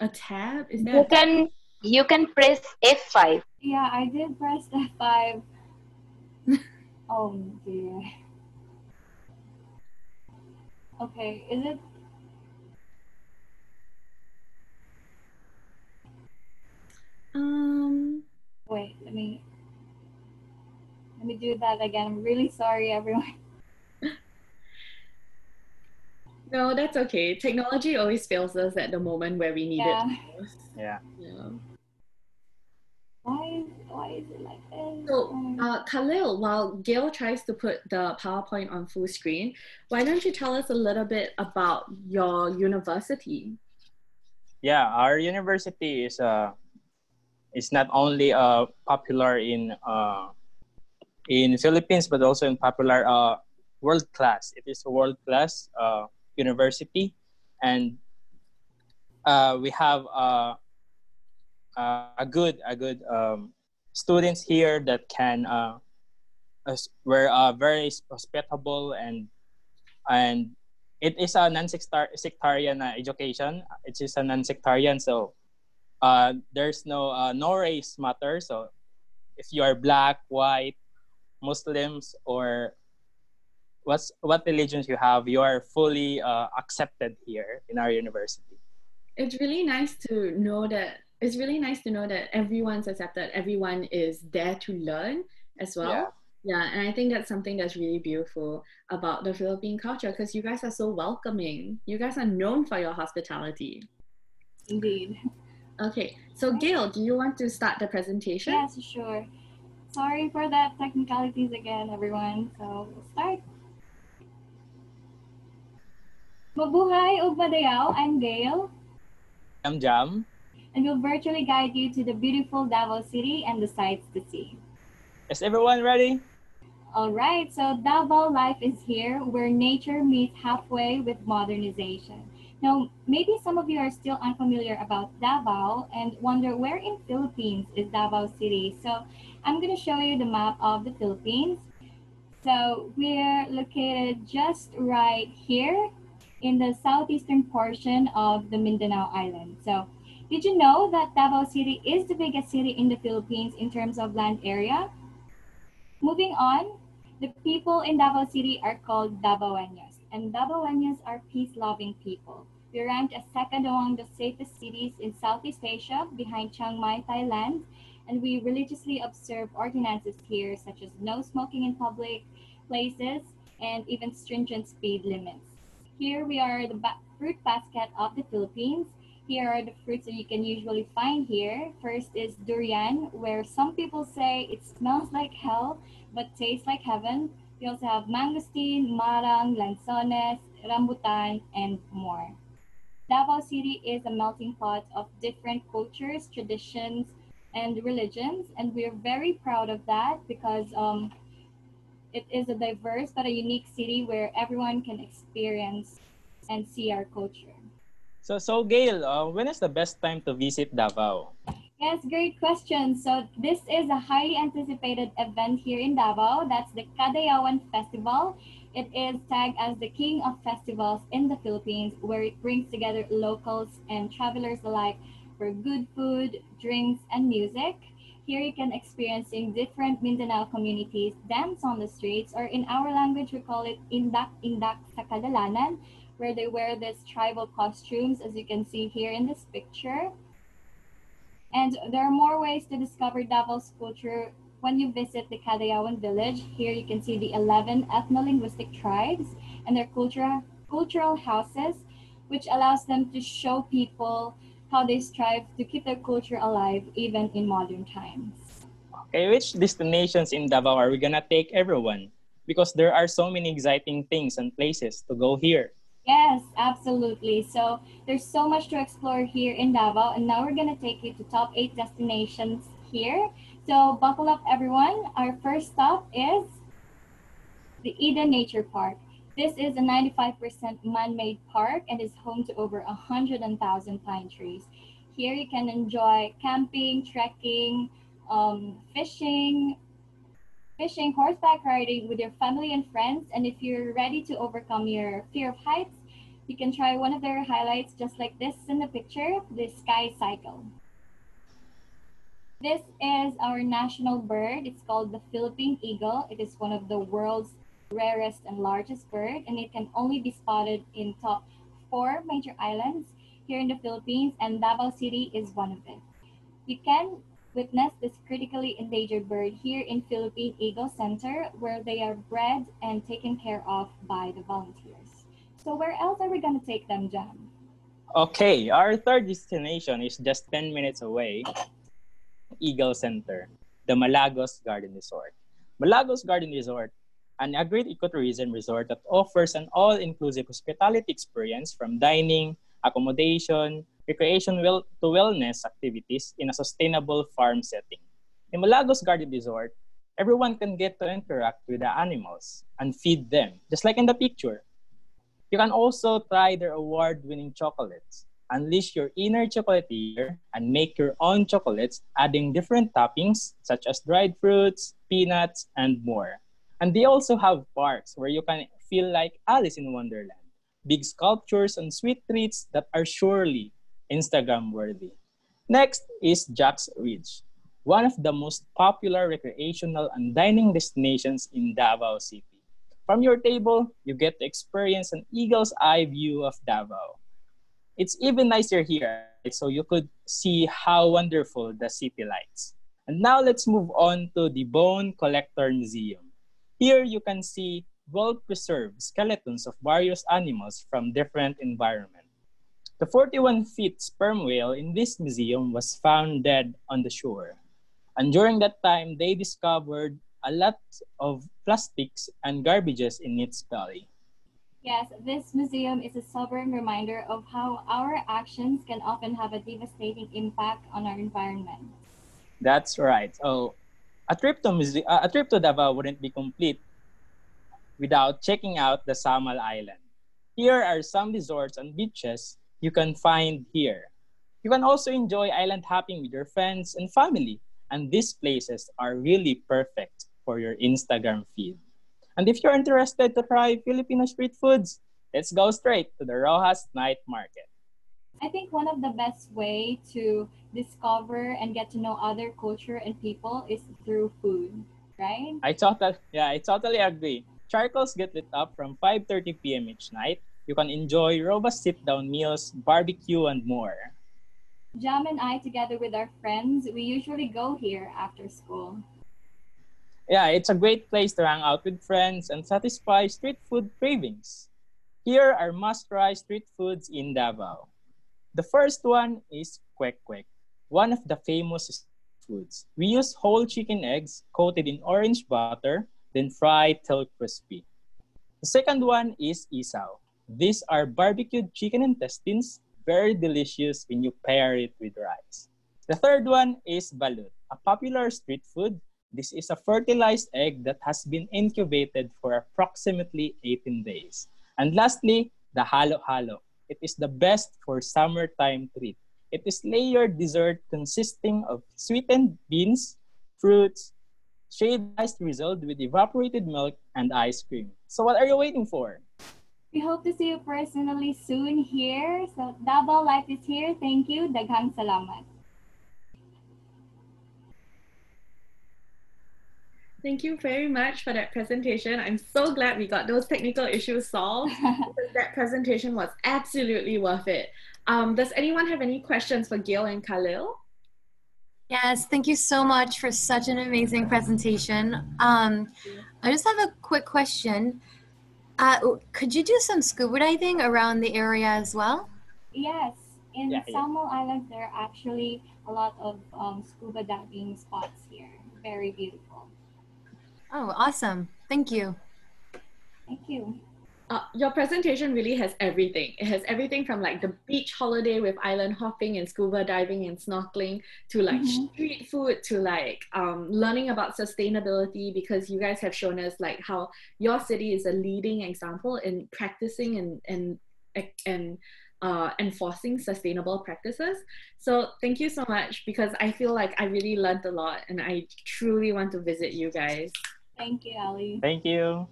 a tab? Is that? You can you can press F5. Yeah, I did press F5. oh dear. Okay, is it? Um, Wait, let me. Let me do that again. I'm really sorry, everyone. No, that's okay. Technology always fails us at the moment where we need Yeah. it most. Yeah. Yeah. Why, why is it like this? So, uh, Khalil, while Gail tries to put the PowerPoint on full screen, why don't you tell us a little bit about your university? Yeah, our university is uh is not only uh popular in uh in the Philippines but also in popular uh world class. It is a world class uh university, and uh we have uh, uh a good a good um students here that can uh were uh very hospitable and and it is a non-sectarian uh, education. It is a non-sectarian, so there's no no race matter. So if you are black, white, Muslims, or what's what religions you have, you are fully uh, accepted here in our university. It's really nice to know that it's really nice to know that everyone's accepted, everyone is there to learn as well. Yeah. Yeah, and I think that's something that's really beautiful about the Philippine culture because you guys are so welcoming. You guys are known for your hospitality. Indeed. Okay, so Gail, do you want to start the presentation? Yes, sure. Sorry for that technicalities again, everyone. So we'll start. Mabuhay o Madayaw, I'm Gail, Jam jam. and we'll virtually guide you to the beautiful Davao City and the sights to see. Is everyone ready? All right, so Davao life is here where nature meets halfway with modernization. Now, maybe some of you are still unfamiliar about Davao and wonder where in Philippines is Davao City. So I'm going to show you the map of the Philippines. So we're located just right here in the southeastern portion of the Mindanao Island. So did you know that Davao City is the biggest city in the Philippines in terms of land area? Moving on, the people in Davao City are called Davaoeños, and Davaoeños are peace-loving people. We ranked as second among the safest cities in Southeast Asia behind Chiang Mai, Thailand, and we religiously observe ordinances here such as no smoking in public places and even stringent speed limits. Here we are the ba- fruit basket of the Philippines. Here are the fruits that you can usually find here. First is durian, where some people say it smells like hell but tastes like heaven. We also have mangosteen, marang, lanzones, rambutan, and more. Davao City is a melting pot of different cultures, traditions, and religions, and we're very proud of that because um, it is a diverse but a unique city where everyone can experience and see our culture. So so Gail, uh, when is the best time to visit Davao? Yes, great question. So this is a highly anticipated event here in Davao. That's the Kadayawan Festival. It is tagged as the king of festivals in the Philippines, where it brings together locals and travelers alike for good food, drinks, and music. Here you can experience in different Mindanao communities dance on the streets, or in our language we call it Indak Indak sa Kadalanan, where they wear these tribal costumes, as you can see here in this picture. And there are more ways to discover Davao's culture when you visit the Kadayawan village. Here you can see the 11 ethno-linguistic tribes and their culture, cultural houses, which allows them to show people how they strive to keep their culture alive even in modern times. Okay, which destinations in Davao are we gonna take everyone? Because there are so many exciting things and places to go here. Yes, absolutely. So there's so much to explore here in Davao, and now we're gonna take you to top eight destinations here. So buckle up, everyone. Our first stop is the Eden Nature Park. This is a 95% man-made park and is home to over 100,000 pine trees. Here you can enjoy camping, trekking, um, fishing, fishing, horseback riding with your family and friends. And if you're ready to overcome your fear of heights, you can try one of their highlights just like this in the picture, the Sky Cycle. This is our national bird. It's called the Philippine eagle. It is one of the world's rarest and largest bird, and it can only be spotted in top four major islands here in the Philippines, and Davao City is one of them. You can witness this critically endangered bird here in Philippine Eagle Center, where they are bred and taken care of by the volunteers. So where else are we gonna take them, John? Okay, our third destination is just 10 minutes away, Eagle Center, the Malagos Garden Resort. Malagos Garden Resort, an agreed ecotourism resort that offers an all-inclusive hospitality experience from dining, accommodation, recreation well to wellness activities in a sustainable farm setting. In Malagos Garden Resort, everyone can get to interact with the animals and feed them, just like in the picture. You can also try their award-winning chocolates. Unleash your inner chocolatier and make your own chocolates, adding different toppings such as dried fruits, peanuts, and more. And they also have parks where you can feel like Alice in Wonderland. Big sculptures and sweet treats that are surely Instagram worthy. Next is Jack's Ridge, one of the most popular recreational and dining destinations in Davao City. From your table, you get to experience an eagle's eye view of Davao. It's even nicer here, so you could see how wonderful the city lights. And now let's move on to the Bone Collector Museum. Here you can see well-preserved skeletons of various animals from different environments. The 41 feet sperm whale in this museum was found dead on the shore. And during that time, they discovered a lot of plastics and garbages in its belly. Yes, this museum is a sobering reminder of how our actions can often have a devastating impact on our environment. That's right. So, a trip to uh, a trip to Davao wouldn't be complete without checking out the Samal Island. Here are some resorts and beaches you can find here. You can also enjoy island hopping with your friends and family, and these places are really perfect for your Instagram feed. And if you're interested to try Filipino street foods, let's go straight to the Rojas Night Market. I think one of the best way to discover and get to know other culture and people is through food, right? I totally yeah, I totally agree. Charcoals get lit up from 5:30 p.m. each night. You can enjoy robust sit-down meals, barbecue, and more. Jam and I, together with our friends, we usually go here after school. Yeah, it's a great place to hang out with friends and satisfy street food cravings. Here are must-try street foods in Davao. The first one is kwek kwek, one of the famous foods. We use whole chicken eggs coated in orange butter, then fried till crispy. The second one is isaw. These are barbecued chicken intestines, very delicious when you pair it with rice. The third one is balut, a popular street food. This is a fertilized egg that has been incubated for approximately 18 days. And lastly, the halo-halo. It is the best for summertime treat. It is layered dessert consisting of sweetened beans, fruits, shaved ice drizzled with evaporated milk, and ice cream. So what are you waiting for? We hope to see you personally soon here. So Davao life is here. Thank you. Daghang salamat. Thank you very much for that presentation. I'm so glad we got those technical issues solved because that presentation was absolutely worth it. Um, does anyone have any questions for Gail and Khalil? Yes, thank you so much for such an amazing presentation. Um, I just have a quick question. Uh, could you do some scuba diving around the area as well? Yes, in Yeah, yeah. Samal Island, there are actually a lot of um, scuba diving spots here. Very beautiful. Oh, awesome. Thank you. Thank you. Uh, your presentation really has everything. It has everything from like the beach holiday with island hopping and scuba diving and snorkeling to like Mhm. street food to like um, learning about sustainability because you guys have shown us like how your city is a leading example in practicing and and and uh, enforcing sustainable practices. So thank you so much because I feel like I really learned a lot and I truly want to visit you guys. Thank you, Ali. Thank you.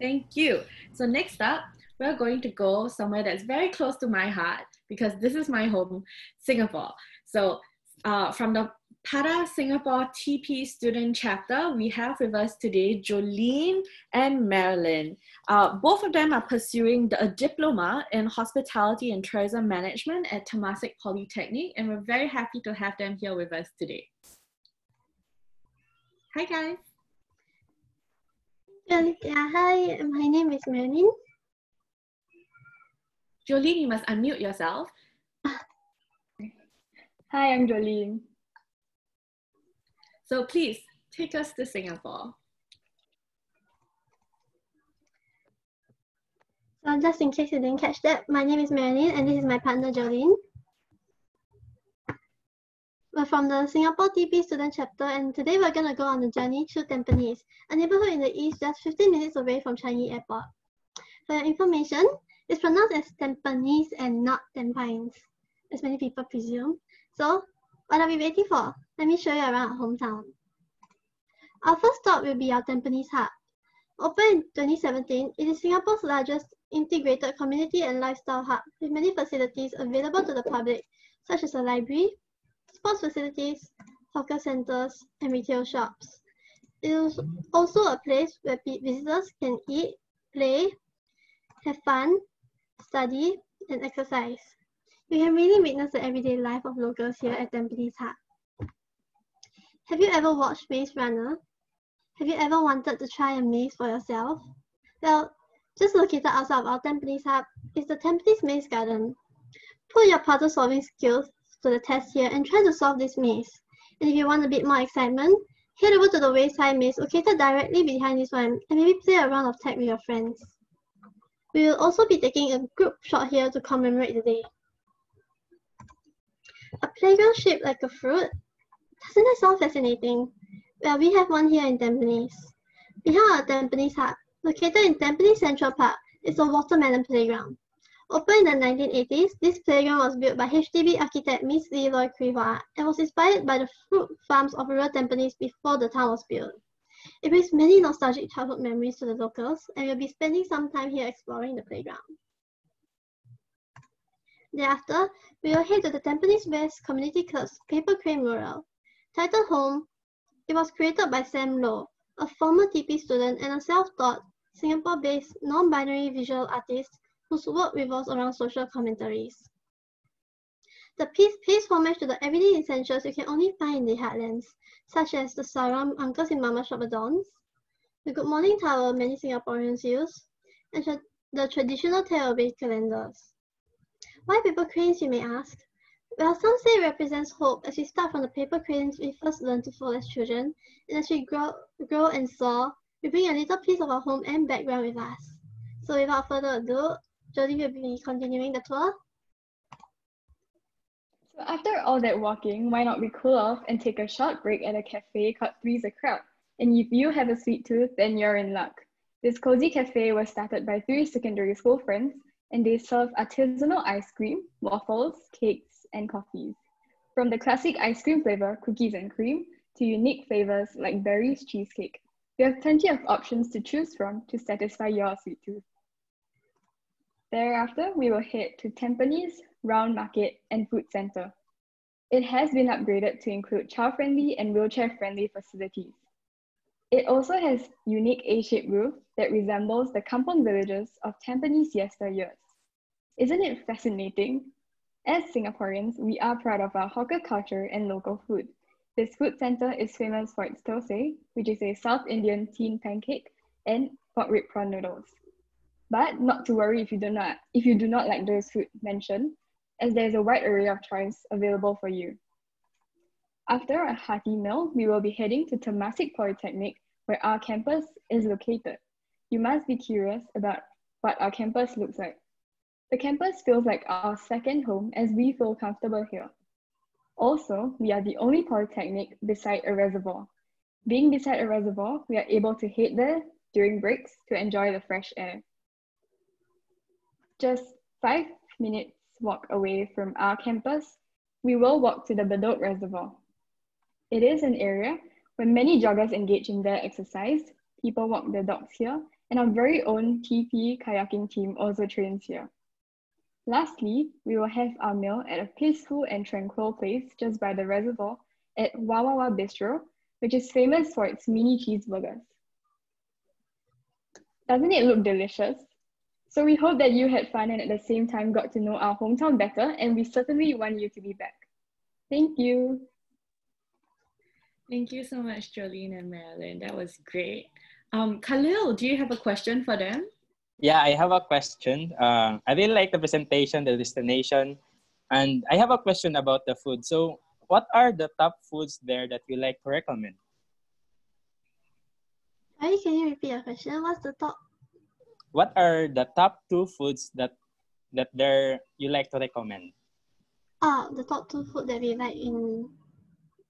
Thank you. So next up, we're going to go somewhere that's very close to my heart because this is my home, Singapore. So uh, from the PATA Singapore TP student chapter, we have with us today Jolene and Marilyn. Uh, both of them are pursuing the, a diploma in hospitality and tourism management at Temasek Polytechnic, and we're very happy to have them here with us today. Hi, guys. Yeah, hi, my name is Marilyn. Jolene, you must unmute yourself. Hi, I'm Jolene. So please take us to Singapore. So just in case you didn't catch that, my name is Marilyn and this is my partner Jolene. We're from the Singapore TP student chapter and today we're going to go on a journey through Tampines, a neighborhood in the east just 15 minutes away from Changi Airport. For your information, it's pronounced as Tampines and not Tampines, as many people presume. So what are we waiting for? Let me show you around our hometown. Our first stop will be our Tampines Hub. Opened in 2017, it is Singapore's largest integrated community and lifestyle hub with many facilities available to the public, such as a library, sports facilities, hawker centers, and retail shops. It is also a place where visitors can eat, play, have fun, study, and exercise. You can really witness the everyday life of locals here at Tampines Hub. Have you ever watched Maze Runner? Have you ever wanted to try a maze for yourself? Well, just located outside of our Tampines Hub is the Tampines Maze Garden. Put your puzzle solving skills to the test here and try to solve this maze. And if you want a bit more excitement, head over to the Wayside Maze located directly behind this one and maybe play a round of tag with your friends. We will also be taking a group shot here to commemorate the day. A playground shaped like a fruit? Doesn't that sound fascinating? Well, we have one here in Tampines. Behind our Tampines Hub, located in Tampines Central Park, is a watermelon playground. Opened in the 1980s, this playground was built by HDB architect Miss Kwi Hua and was inspired by the fruit farms of rural Tampines before the town was built. It brings many nostalgic childhood memories to the locals, and we'll be spending some time here exploring the playground. Thereafter, we will head to the Tampines West Community Club's paper crane mural. Titled Home, it was created by Sam Low, a former TP student and a self-taught, Singapore-based, non-binary visual artist whose work revolves around social commentaries. The piece pays homage to the everyday essentials you can only find in the heartlands, such as the sarong uncles in mama shop adorns, the good morning towel many Singaporeans use, and the traditional tail-based calendars. Why paper cranes, you may ask? Well, some say it represents hope as we start from the paper cranes we first learn to fold as children, and as we grow, grow and soar, we bring a little piece of our home and background with us. So without further ado, Jodie will be continuing the tour. So after all that walking, why not we cool off and take a short break at a cafe called Three's a Crowd? And if you have a sweet tooth, then you're in luck. This cozy cafe was started by three secondary school friends and they serve artisanal ice cream, waffles, cakes, and coffees. From the classic ice cream flavor, cookies and cream, to unique flavors like berries cheesecake. We have plenty of options to choose from to satisfy your sweet tooth. Thereafter, we will head to Tampines, Round Market, and Food Center. It has been upgraded to include child-friendly and wheelchair-friendly facilities. It also has unique A-shaped roof that resembles the kampong villages of Tampines yesteryears. Isn't it fascinating? As Singaporeans, we are proud of our hawker culture and local food. This food center is famous for its thosai, which is a South Indian teen pancake, and pork rib prawn noodles. But not to worry if you do not if you do not like those food mentioned, as there is a wide array of choice available for you. After a hearty meal, we will be heading to Temasek Polytechnic, where our campus is located. You must be curious about what our campus looks like. The campus feels like our second home as we feel comfortable here. Also, we are the only polytechnic beside a reservoir. Being beside a reservoir, we are able to head there during breaks to enjoy the fresh air. Just five minutes walk away from our campus, we will walk to the Bedok Reservoir. It is an area where many joggers engage in their exercise, people walk their dogs here, and our very own TP kayaking team also trains here. Lastly, we will have our meal at a peaceful and tranquil place just by the reservoir at Wawawa Bistro, which is famous for its mini cheeseburgers. Doesn't it look delicious? So we hope that you had fun and at the same time got to know our hometown better, and we certainly want you to be back. Thank you. Thank you so much, Jolene and Marilyn. That was great. Um, Khalil, do you have a question for them? Yeah, I have a question. Uh, I really like the presentation, the destination, and I have a question about the food. So, what are the top foods there that you like to recommend? Ari, can you repeat your question? What's the top? What are the top two foods that that there you like to recommend? Ah, the top two food that we like in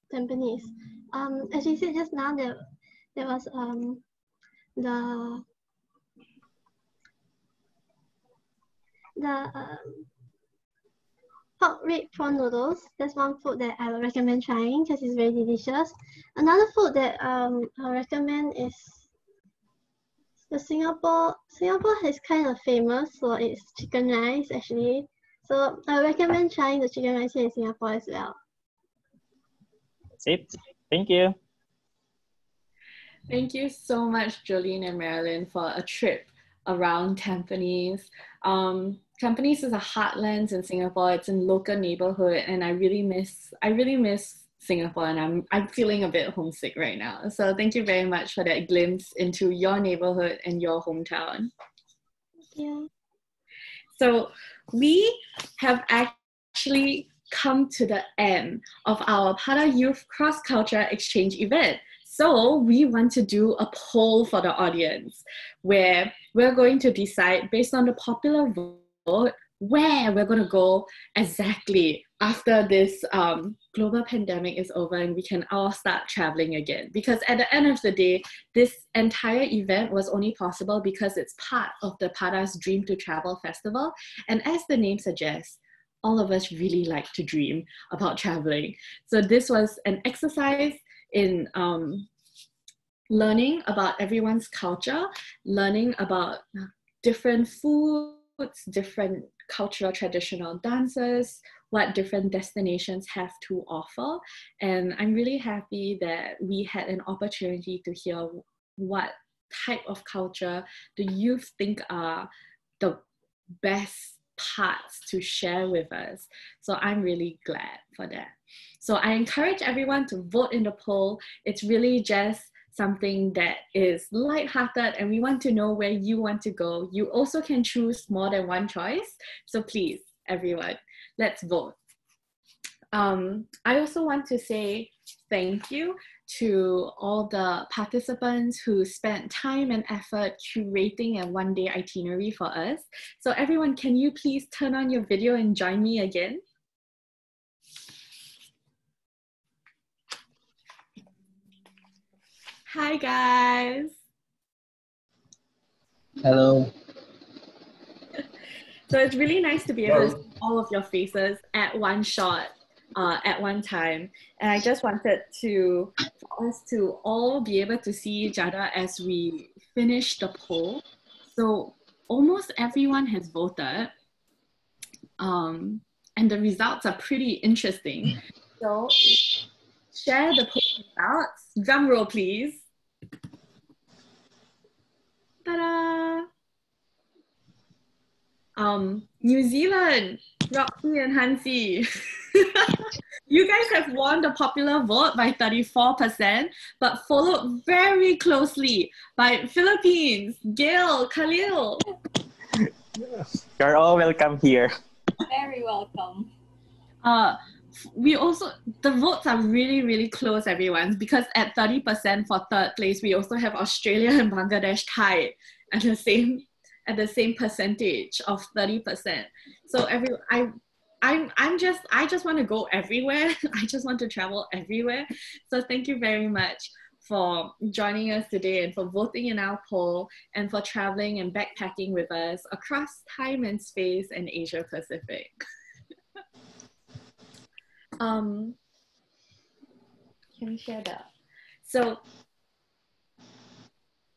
Tampines. Um, as you said just now, there there was um the the um, pork rib prawn noodles. That's one food that I would recommend trying because it's very delicious. Another food that um I recommend is the Singapore. Singapore is kind of famous for its chicken rice actually. So I recommend trying the chicken rice here in Singapore as well. That's it. Thank you. Thank you so much, Jolene and Marilyn, for a trip around Tampines. Um, Tampines is a heartland in Singapore. It's in local neighborhood, and I really miss. I really miss Singapore, and I'm I'm feeling a bit homesick right now. So thank you very much for that glimpse into your neighborhood and your hometown. You. So we have actually come to the end of our PATA Youth Cross Culture Exchange event. So we want to do a poll for the audience where we're going to decide based on the popular vote where we're going to go exactly after this um, global pandemic is over and we can all start traveling again. Because at the end of the day, this entire event was only possible because it's part of the PATA's Dream to Travel Festival. And as the name suggests, all of us really like to dream about traveling. So this was an exercise in um, learning about everyone's culture, learning about different foods, different cultural traditional dances, what different destinations have to offer. And I'm really happy that we had an opportunity to hear what type of culture the youth think are the best parts to share with us. So I'm really glad for that. So I encourage everyone to vote in the poll. It's really just something that is light-hearted and we want to know where you want to go. You also can choose more than one choice. So please, everyone, let's vote. Um, I also want to say thank you to all the participants who spent time and effort curating a one day itinerary for us. So everyone, can you please turn on your video and join me again? Hi guys. Hello. So it's really nice to be able to see all of your faces at one shot uh, at one time. And I just wanted to, for us to all be able to see each other as we finish the poll. So almost everyone has voted. Um, and the results are pretty interesting. So share the poll results. Drum roll, please. Ta-da! Um, New Zealand, Roxy and Hansi. you guys have won the popular vote by 34%, but followed very closely by Philippines, Gail, Khalil. Yes. You're all welcome here. Very welcome. Uh, we also the votes are really really close everyone because at 30% for third place we also have australia and bangladesh tied at the same at the same percentage of 30% so every i I'm, I'm just i just want to go everywhere. I just want to travel everywhere. So thank you very much for joining us today and for voting in our poll and for traveling and backpacking with us across time and space and asia pacific um, can we share that? So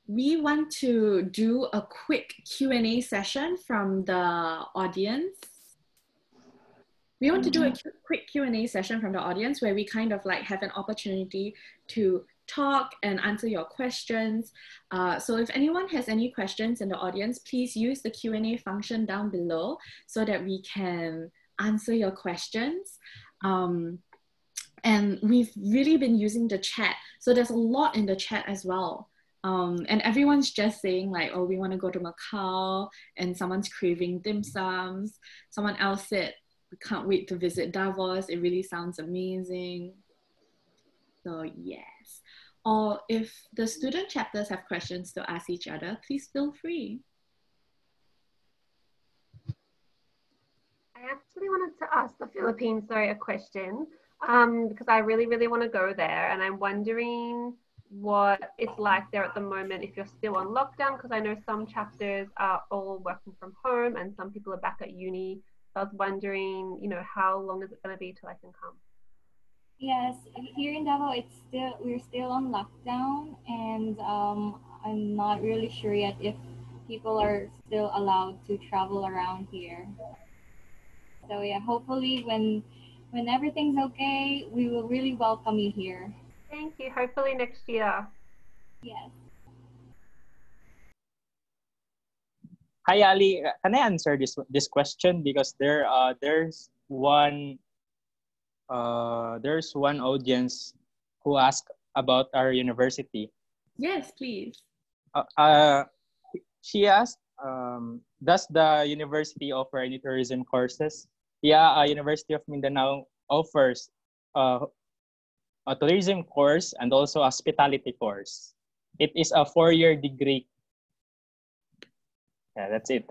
we want to do a quick Q&A session from the audience. we want to do a quick Q&A session from the audience where we kind of like have an opportunity to talk and answer your questions. Uh, so if anyone has any questions in the audience, please use the Q&A function down below so that we can answer your questions. Um, and we've really been using the chat. So there's a lot in the chat as well. Um, and everyone's just saying like, oh, we want to go to Macau and someone's craving dim sums. Someone else said, we can't wait to visit Davao. It really sounds amazing. So yes. Or if the student chapters have questions to ask each other, please feel free. I actually wanted to ask the Philippines, sorry, a question um, because I really, really want to go there. And I'm wondering what it's like there at the moment if you're still on lockdown, because I know some chapters are all working from home and some people are back at uni. So I was wondering, you know, how long is it going to be till I can come? Yes, here in Davao, it's still we're still on lockdown, and um, I'm not really sure yet if people are still allowed to travel around here. So yeah, hopefully when when everything's okay, we will really welcome you here. Thank you. Hopefully next year. Yes. Hi Ali, can I answer this this question because there uh there's one uh there's one audience who asked about our university. Yes, please. Uh, uh she asked um does the university offer any tourism courses? Yeah, uh, University of Mindanao offers uh, a tourism course and also a hospitality course. It is a four-year degree. Yeah, that's it.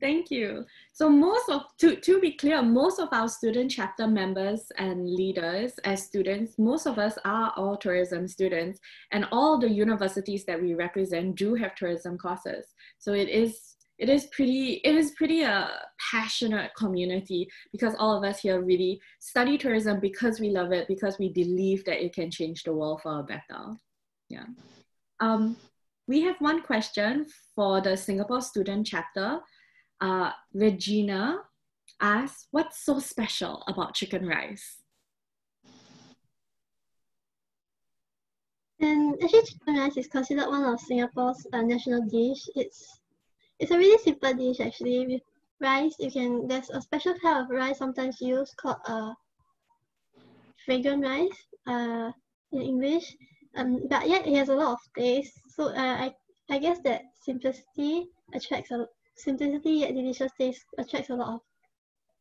Thank you. So most of, to, to be clear, most of our student chapter members and leaders as students, most of us are all tourism students and all the universities that we represent do have tourism courses. So it is it is pretty it is pretty a uh, passionate community because all of us here really study tourism because we love it because we believe that it can change the world for better. Yeah. Um, we have one question for the singapore student chapter. Uh, regina asks what's so special about chicken rice? And actually chicken rice is considered one of singapore's uh, national dish. It's it's a really simple dish actually with rice. You can there's a special type of rice sometimes used called uh fragrant rice uh in English. Um, but yet it has a lot of taste. So uh, I I guess that simplicity attracts a simplicity yet delicious taste attracts a lot of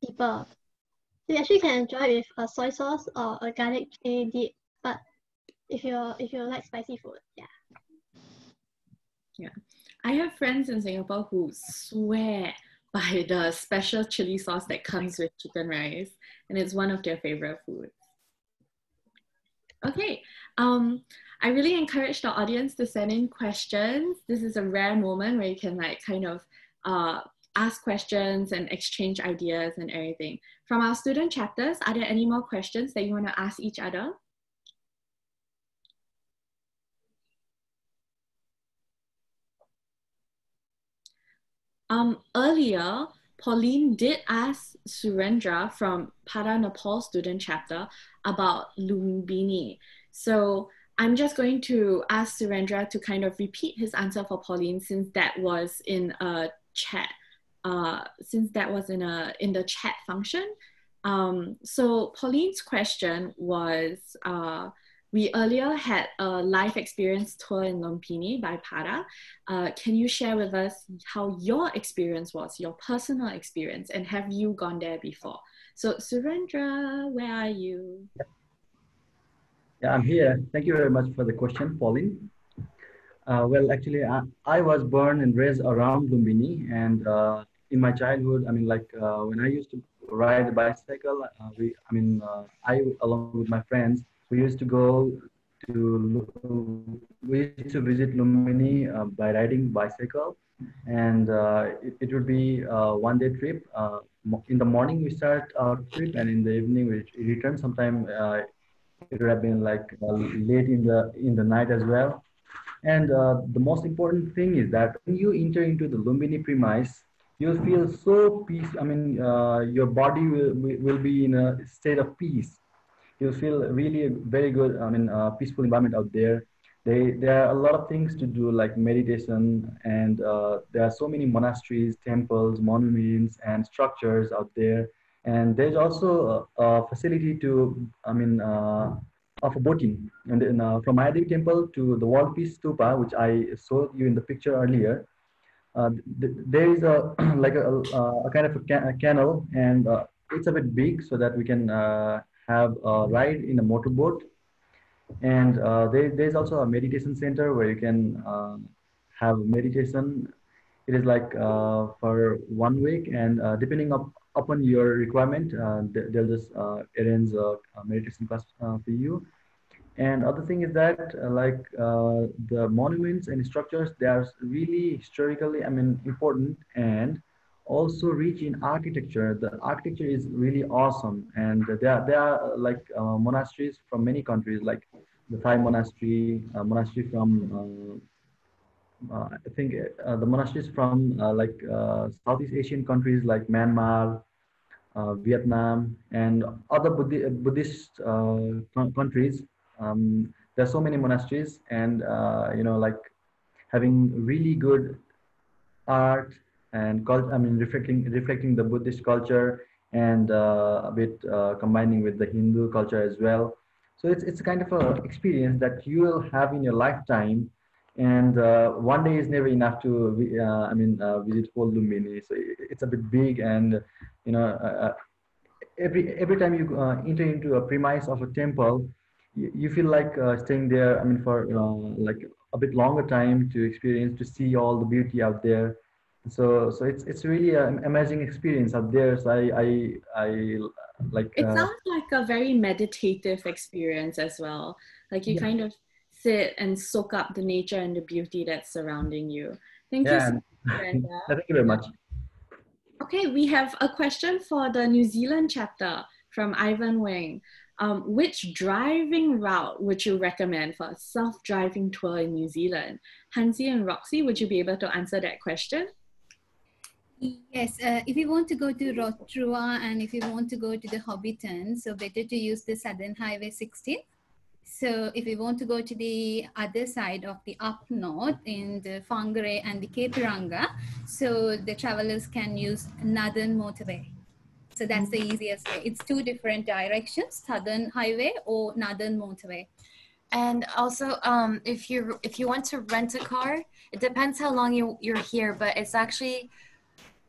people. So you actually can enjoy with a soy sauce or a garlic chili dip. But if you're if you like spicy food, yeah. Yeah. I have friends in Singapore who swear by the special chili sauce that comes with chicken rice, and it's one of their favorite foods. Okay, um, I really encourage the audience to send in questions. This is a rare moment where you can like kind of uh, ask questions and exchange ideas and everything. From our student chapters, are there any more questions that you want to ask each other? Um, earlier, Pauline did ask Surendra from PATA Nepal student chapter about Lumbini. So I'm just going to ask Surendra to kind of repeat his answer for Pauline since that was in a chat, uh, since that was in a in the chat function. Um, so Pauline's question was, uh, we earlier had a life experience tour in Lumbini by PATA. Uh, can you share with us how your experience was, your personal experience, and have you gone there before? So Surendra, where are you? Yeah, I'm here. Thank you very much for the question, Pauline. Uh, well, actually, I, I, was born and raised around Lumbini, and uh, in my childhood, I mean, like uh, when I used to ride a bicycle, uh, we, I mean, uh, I along with my friends, we used to go to we used to visit Lumbini uh, by riding bicycle, and uh, it, it, would be a one day trip. Uh, in the morning we start our trip, and in the evening we return. Sometime uh, it would have been like uh, late in the in the night as well. And uh, the most important thing is that when you enter into the Lumbini premise, you'll feel so peace. I mean, uh, your body will, will be in a state of peace. You'll feel really very good. I mean, uh, peaceful environment out there. They, there are a lot of things to do like meditation and uh, there are so many monasteries, temples, monuments and structures out there. And there's also a, a facility to, I mean, uh, of boating. And then uh, from Mayadevi temple to the World Peace Stupa, which I showed you in the picture earlier, uh, th there is a like a, a kind of a, a canal and uh, it's a bit big so that we can uh, have a ride in a motorboat. And uh, there, there's also a meditation center where you can uh, have meditation. It is like uh, for one week and depending up, upon your requirement they'll just arrange a, meditation class for you. And other thing is that uh, like uh, the monuments and structures, they are really historically, I mean, important and also rich in architecture. The architecture is really awesome. And there are, there are uh, like uh, monasteries from many countries, like the Thai monastery, uh, monastery from, uh, I think the monasteries from like Southeast Asian countries like Myanmar, Vietnam, and other Buddhist countries um, are so many monasteries and uh, you know like having really good art and cult i mean reflecting reflecting the buddhist culture and uh, a bit uh, combining with the hindu culture as well. So it's, it's kind of a experience that you will have in your lifetime. And uh, one day is never enough to uh, i mean uh, visit whole lumbini so it's a bit big and you know every every time you enter into a premise of a temple you, feel like uh, staying there i mean for uh, like a bit longer time to experience to see all the beauty out there so so it's it's really an amazing experience out there so i i i like it uh, sounds like a very meditative experience as well like you yeah. kind of sit and soak up the nature and the beauty that's surrounding you thank yeah. you so much, thank you very much okay we have a question for the new zealand chapter from ivan wang um, which driving route would you recommend for a self-driving tour in New Zealand? Hansi and Roxy, would you be able to answer that question? Yes, uh, if you want to go to Rotorua and if you want to go to the Hobbiton, so better to use the Southern Highway 16. So if you want to go to the other side of the up north in the Whangarei and the Reinga, so the travelers can use Northern Motorway. So that's the easiest way. It's two different directions, Southern Highway or Northern Motorway. And also, um, if you if you want to rent a car, it depends how long you you're here, but it's actually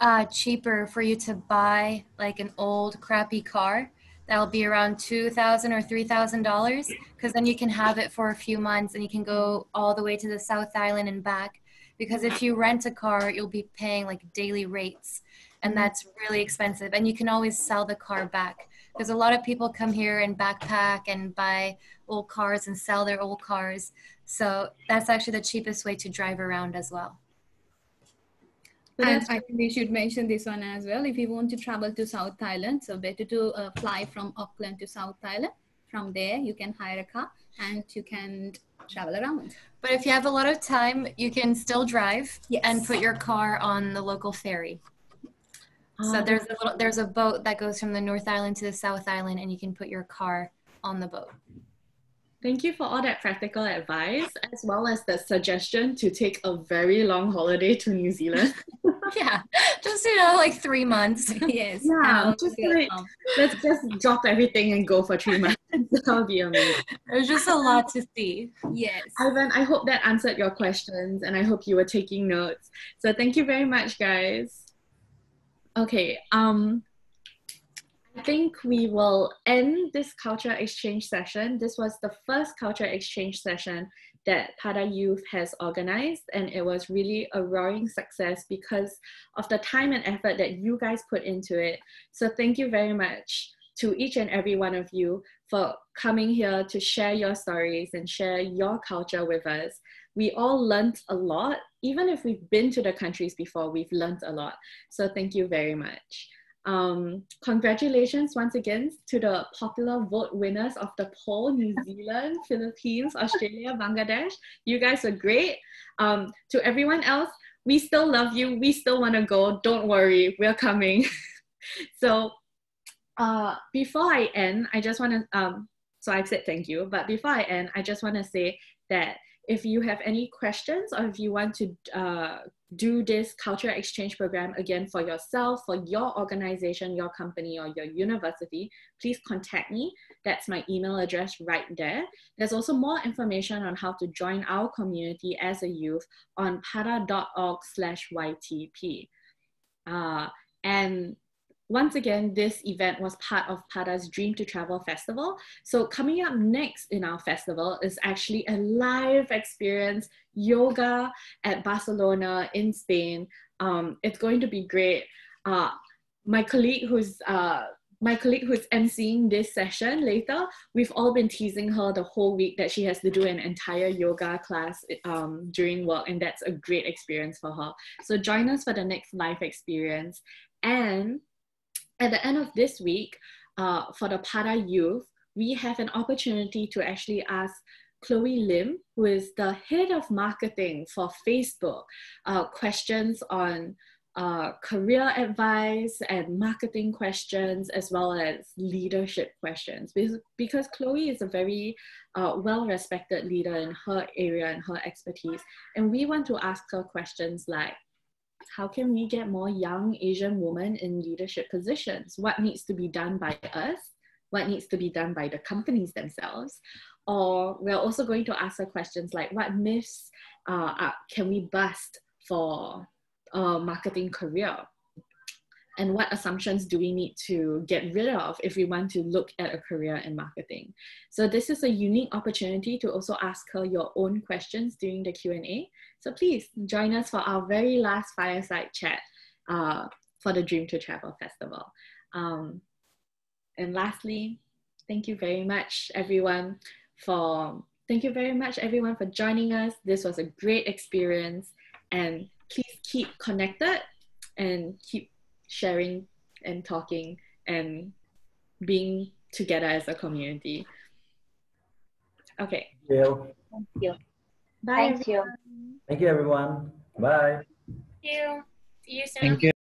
uh, cheaper for you to buy like an old crappy car that'll be around two thousand or three thousand dollars, because then you can have it for a few months and you can go all the way to the South Island and back. Because if you rent a car, you'll be paying like daily rates and mm-hmm. that's really expensive and you can always sell the car back because a lot of people come here and backpack and buy old cars and sell their old cars so that's actually the cheapest way to drive around as well and I think we should mention this one as well. If you want to travel to South Island, so better to uh, fly from Auckland to South Island. From there, you can hire a car and you can travel around. But if you have a lot of time, you can still drive yes. and put your car on the local ferry. So there's a little, there's a boat that goes from the North Island to the South Island, and you can put your car on the boat. Thank you for all that practical advice, as well as the suggestion to take a very long holiday to New Zealand. yeah, just you know, like three months. yes. Yeah, just like, let's just drop everything and go for three months. That'll be amazing. There's just a lot to see. Yes. Ivan, I hope that answered your questions, and I hope you were taking notes. So thank you very much, guys. Okay, um, I think we will end this culture exchange session. This was the first culture exchange session that PATA Youth has organized, and it was really a roaring success because of the time and effort that you guys put into it. So thank you very much to each and every one of you for coming here to share your stories and share your culture with us we all learned a lot. Even if we've been to the countries before, we've learned a lot. So thank you very much. Um, congratulations once again to the popular vote winners of the poll, New Zealand, Philippines, Australia, Bangladesh. You guys are great. Um, to everyone else, we still love you. We still want to go. Don't worry, we're coming. so uh, before I end, I just want to, um, so I've said thank you, but before I end, I just want to say that if you have any questions or if you want to uh, do this cultural exchange program again for yourself, for your organization, your company, or your university, please contact me. That's my email address right there. There's also more information on how to join our community as a youth on pata.org slash YTP. Uh, and once again, this event was part of PATA's Dream to Travel Festival. So coming up next in our festival is actually a live experience, yoga at Barcelona in Spain. Um, it's going to be great. Uh, my colleague who's uh, my colleague who's emceeing this session later, we've all been teasing her the whole week that she has to do an entire yoga class um, during work, and that's a great experience for her. So join us for the next live experience. And at the end of this week, uh, for the PATA youth, we have an opportunity to actually ask Chloe Lim, who is the head of marketing for Facebook, uh, questions on uh, career advice and marketing questions, as well as leadership questions. Because, because Chloe is a very uh, well respected leader in her area and her expertise. And we want to ask her questions like how can we get more young Asian women in leadership positions? What needs to be done by us? What needs to be done by the companies themselves? Or we're also going to ask her questions like what myths uh, are, can we bust for a marketing career? And what assumptions do we need to get rid of if we want to look at a career in marketing? So this is a unique opportunity to also ask her your own questions during the q&a so please join us for our very last fireside chat uh, for the dream to travel festival. Um, and lastly thank you very much everyone for thank you very much everyone for joining us. This was a great experience. And please keep connected and keep sharing and talking and being together as a community. Okay. Thank you. Thank you. Bye. Thank you. Thank you, everyone. Bye. Thank you. See you soon. Thank you.